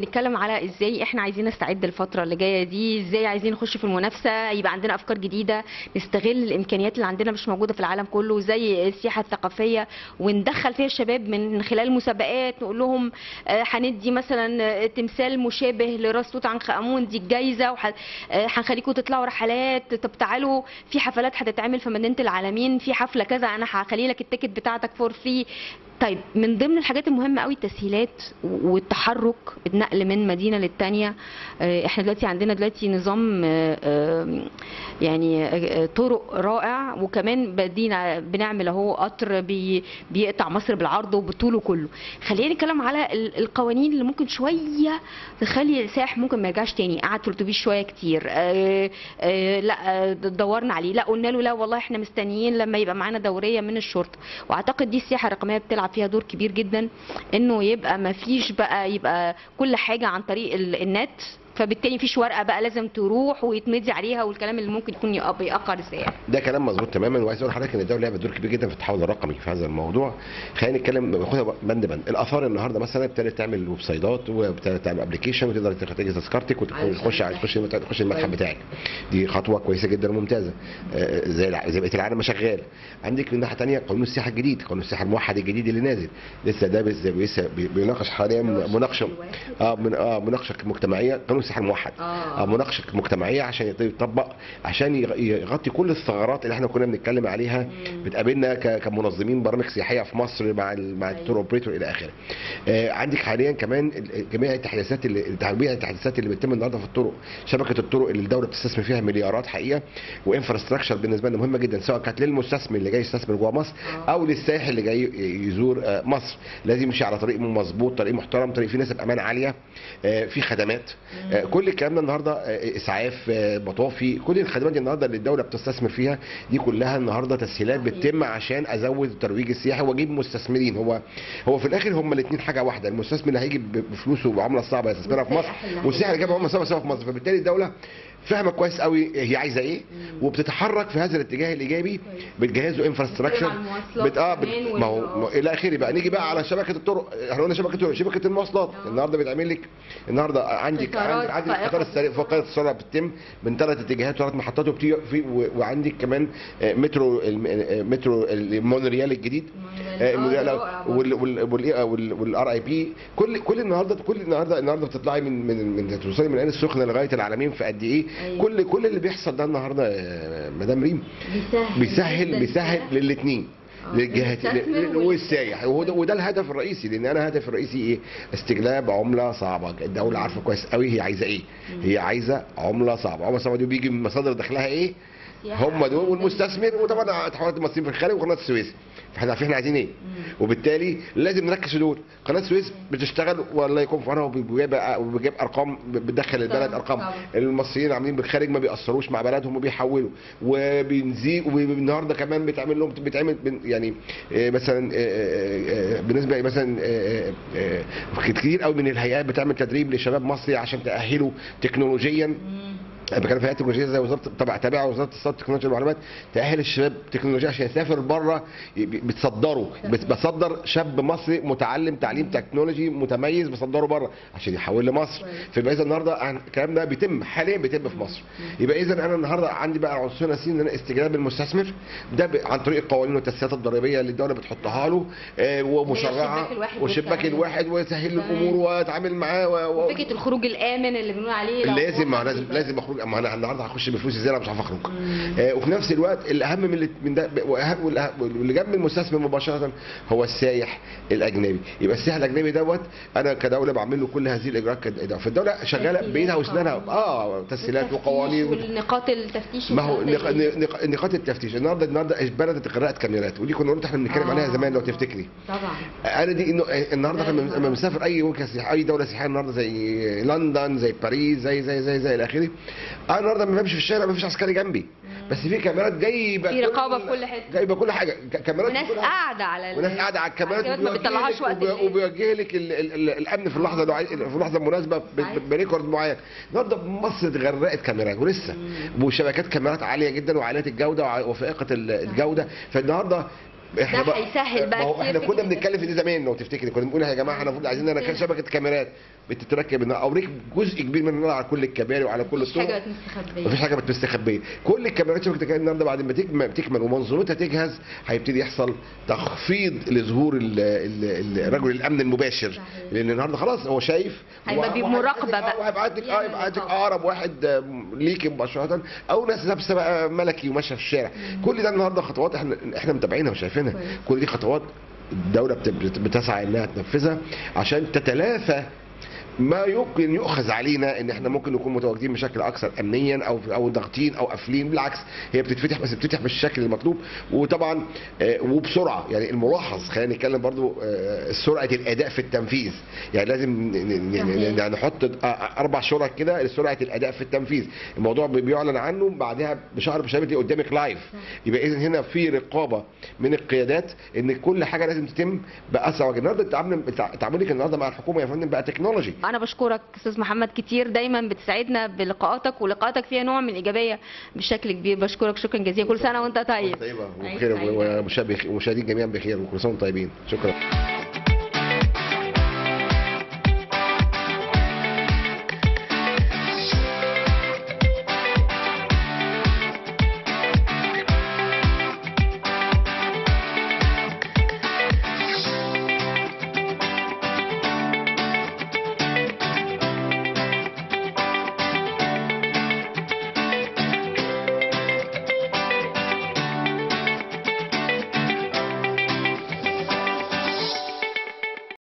بنتكلم على إزاي إحنا عايزين نستعد الفترة اللي جاية دي إزاي عايزين نخش في المنافسة يبقى عندنا أفكار جديدة نستغل الإمكانيات اللي عندنا مش موجودة في العالم كله زي السياحة الثقافية وندخل فيها الشباب من خلال مسابقات نقول لهم آه، هندي مثلا آه، تمثال مشابه لراس توت عنخ آمون دي الجايزة وهنخليكم تطلعوا رحلات طب تعالوا في حفلات هتتعمل في مدينة العلمين في حفلة كذا أنا هخلي لك ال ticket بتاعتك for free طيب من ضمن الحاجات المهمة قوي التسهيلات والتحرك النقل من مدينة للتانية. آه، إحنا دلوقتي عندنا دلوقتي نظام آه، آه، يعني طرق رائع. وكمان بدينا بنعمل اهو قطر بي بيقطع مصر بالعرض وبطوله كله. خلينا نتكلم على ال- القوانين اللي ممكن شوية تخلي السائح ممكن ما يرجعش تاني. قعد في الاتوبيس شوية كتير. لا دورنا عليه. لا قلنا له لا والله إحنا مستنيين لما يبقى معانا دورية من الشرطة. وأعتقد دي السياحة الرقمية بتلعب فيها دور كبير جدا إنه يبقى ما فيش بقى يبقى كل حاجة عن طريق ال- النت. فبالتالي مفيش ورقة بقى لازم تروح ويتمضي عليها والكلام اللي ممكن يكون بيأخر السائح ده كلام مظبوط تماما. وعايز أقول لحضرتك إن الدولة لعبت دور كبير جدا في التحول الرقمي في هذا الموضوع. خلينا نتكلم ناخدها بند بند. الآثار النهارده مثلا ابتدت تعمل ويب سايتات وابتدت تعمل application وتقدر تحجز تذكرتك وتخش تخش تخش المتحف بتاعك. دي خطوة كويسة جدا وممتازة. آه، زي زي بقية العالم شغال. عندك من ناحية ثانية قانون السياحة الجديد قانون السياحة الموحد الجديد اللي نازل. لسه ده لسه بي- بيناقش حاليا مناقشه من آه مناقشة مجتمعية. قانون السياحه الموحد آه. آه، مناقشة مجتمعية عشان يطبق عشان يغ- يغطي كل الثغرات اللي إحنا كنا بنتكلم عليها بتقابلنا ك- كمنظمين برامج سياحية في مصر مع مع ال tour operator إلى آخره. آه، عندك حاليا كمان جميع التحديثات اللي جميع التحديثات اللي بتتم النهارده في الطرق شبكة الطرق اللي الدولة بتستثمر فيها مليارات حقيقه و infrastructure بالنسبة لنا مهمه جدا سواء كانت للمستثمر اللي جاي يستثمر جوه مصر أو للسائح اللي جاي يزور آه، مصر. لازم يمشي على طريق مظبوط طريق محترم طريق فيه نسب أمان عالية آه، في خدمات آه، كل الكلام ده النهارده آه، إسعاف آه، مطافي كل الخدمات دي النهارده اللي الدولة بتستثمر فيها دي كلها النهارده تسهيلات بتتم عشان أزود الترويج السياحي وأجيب مستثمرين. هو هو في الآخر هما الاثنين حاجة واحدة المستثمر اللي هيجي بفلوسه وبعمله صعبة يستثمرها في مصر والسائح اللي جايب عمله صعبه في مصر. فبالتالي الدولة فاهمة كويس قوي هي عايزة إيه وبتتحرك في هذا الاتجاه الإيجابي بتجهزه infrastructure بتتكلم عن المواصلات بت... آه بت... ما هو إلى آخره بقى. نيجي بقى على شبكة الطرق. إحنا قلنا شبكة الطرق شبكة المواصلات. آه. النهارده بيتعمل لك النهارده عندك عندك القطار السريع فائق السرعة بتتم من ثلاث اتجاهات وثلاث محطات وبتي في و- وعندك كمان آه، مترو آه، مترو المونوريال الجديد. والار اي بي كل كل النهارده كل النهارده النهارده بتطلعي من من من توصلي من العين السخنة لغاية العالمين في قد إيه. أيوة. كل كل اللي بيحصل ده النهارده آه، مدام ريم بيسهل بيسهل بيسهل. للاثنين للجهات المستثمر لل- وال- والسايح وده وده الهدف الرئيسي لأن أنا هدف الرئيسي إيه؟ استجلاب عملة صعبة. الدولة عارفة كويس قوي هي عايزة إيه. هي عايزة عملة صعبة. عمله صعبه دي بيجي من مصادر دخلها إيه. هم دول والمستثمر وطبعا تحولات المصريين في الخارج وقناة السويس. فاحنا عارفين إحنا عايزين إيه. وبالتالي لازم نركز في دول. قناة السويس بتشتغل والله يكون في عونها وبيجيب وبيجيب أرقام بتدخل البلد أرقام. المصريين عاملين بالخارج ما بيأثروش مع بلدهم وبيحولوا. وبنزيد والنهارده كمان بتعمل لهم بتعمل يعني آه، مثلا آه، آه، بالنسبة مثلا آه، آه، كتير قوي من الهيئات بتعمل تدريب لشباب مصري عشان تأهله تكنولوجيا. بتكلم في هيئات تكنولوجية زي وزاره تبع تابعة وزارة الاتصالات والتكنولوجيا والمعلومات. تأهل الشباب تكنولوجيا عشان يسافر بره بتصدروا بت- بصدر شاب مصري متعلم تعليم تكنولوجي متميز بصدره بره عشان يحول لمصر. فيبقى اذا النهارده الكلام ده بيتم حاليا بيتم في مصر. يبقى اذا أنا النهارده عندي بقى عنصرين اساسيين إن أنا استجلاب المستثمر ده عن طريق القوانين والتسهيلات الضريبية اللي الدولة بتحطها له آه، ومشرعه الشباك الواحد والشباك والتعامل. الواحد ويسهل. الأمور وأتعامل معاه و- و- فكرة الخروج الآمن اللي بنقول عليه لازم لازم لازم أخرج ما أنا النهارده هخش بفلوس إزاي؟ أنا مش عارف أخرج. آه وفي نفس الوقت الأهم من من ده واللي جنب المستثمر مباشرة هو السايح الأجنبي. يبقى السائح الأجنبي دوت أنا كدولة بعمل له كل هذه الإجراءات كد- فالدوله شغالة بايدها وأسنانها. وقوانين. آه تسهيلات وقوانين. والنقاط التفتيش ما هو نقاط التفتيش. النهارده النهارده البلد غرقت كاميرات ودي كنا قلت إحنا بنتكلم عليها آه. زمان لو تفتكري. طبعا. أنا دي انه النهارده لازم لما. بنسافر أي وجهه أي دولة سياحية النهارده زي لندن زي باريس زي زي زي زي إلى اخره أنا النهارده ما بمشي في الشارع ما فيش عسكري جنبي. بس في كاميرات جايبة في رقابة في كل حتة. جايبة كل حاجة. كاميرات وناس. قاعدة على وناس قاعدة على الكاميرات ما بتطلعهاش وقت. وبيوجه لك ال- ال- ال- الأمن في اللحظة لو عايز- في اللحظة المناسبة بريكورد معين. النهارده مصر اتغرقت كاميرات ولسه. وشبكات كاميرات عالية جدا وعاليه الجودة وفائقة ال- الجودة. فالنهاردة إحنا ده بقى- هيسهل بقى كتير إحنا كنا. بنتكلم في دي زمان لو تفتكري. كنا بنقول يا جماعة إحنا المفروض عايزين أنا شبكة كاميرات. بتتركب إنها- أو ريك جزء كبير منها على كل الكباري وعلى كل مفيش حاجة الطرق مستخبية مفيش حاجة مستخبية كل الكاميرات شبكة الكاميرات النهارده بعد ما تكمل تكمل ومنظومتها تجهز هيبتدي يحصل تخفيض لظهور رجل الأمن المباشر صحيح. لأن النهارده خلاص هو شايف هيبقى لك- بقى. وهيبعت لك آه يعمل يبعت لك. أقرب واحد آه، ليكي مباشرة أو ناس لابسه بقى ملكي وماشيه في الشارع كل ده النهارده خطوات إحنا إحنا متابعينها وشايفينها. كل دي خطوات الدولة بت- بت- بتسعى إنها تنفذها عشان تتلافى ما يمكن يؤخذ علينا إن إحنا ممكن نكون متواجدين بشكل أكثر امنيا أو أو ضاغطين أو قافلين بالعكس هي بتتفتح بس بتتفتح بالشكل المطلوب. وطبعا آه، وبسرعة يعني الملاحظ خلينا نتكلم برضو آه، سرعة الأداء في التنفيذ. يعني لازم. ن- نحط آه، أربع شرط كده لسرعه الأداء في التنفيذ. الموضوع بي- بيعلن عنه بعدها بشهر بشهر بتلاقي قدامك لايف يبقى اذا هنا في رقابة من القيادات إن كل حاجة لازم تتم بأسرع وجه. النهارده التعامل تعاملك النهارده مع الحكومة يا فندم بقى تكنولوجي أنا بشكرك أستاذ محمد كتير. دايما بتسعدنا بلقاءاتك ولقاءاتك فيها نوع من الإيجابية بشكل كبير. بشكرك شكرا جزيلا. كل سنة وأنت طيب. طيبة عيد وبخير سعيد. ومشاهدين جميعا بخير وكل سنة وأنتم طيبين. شكرا.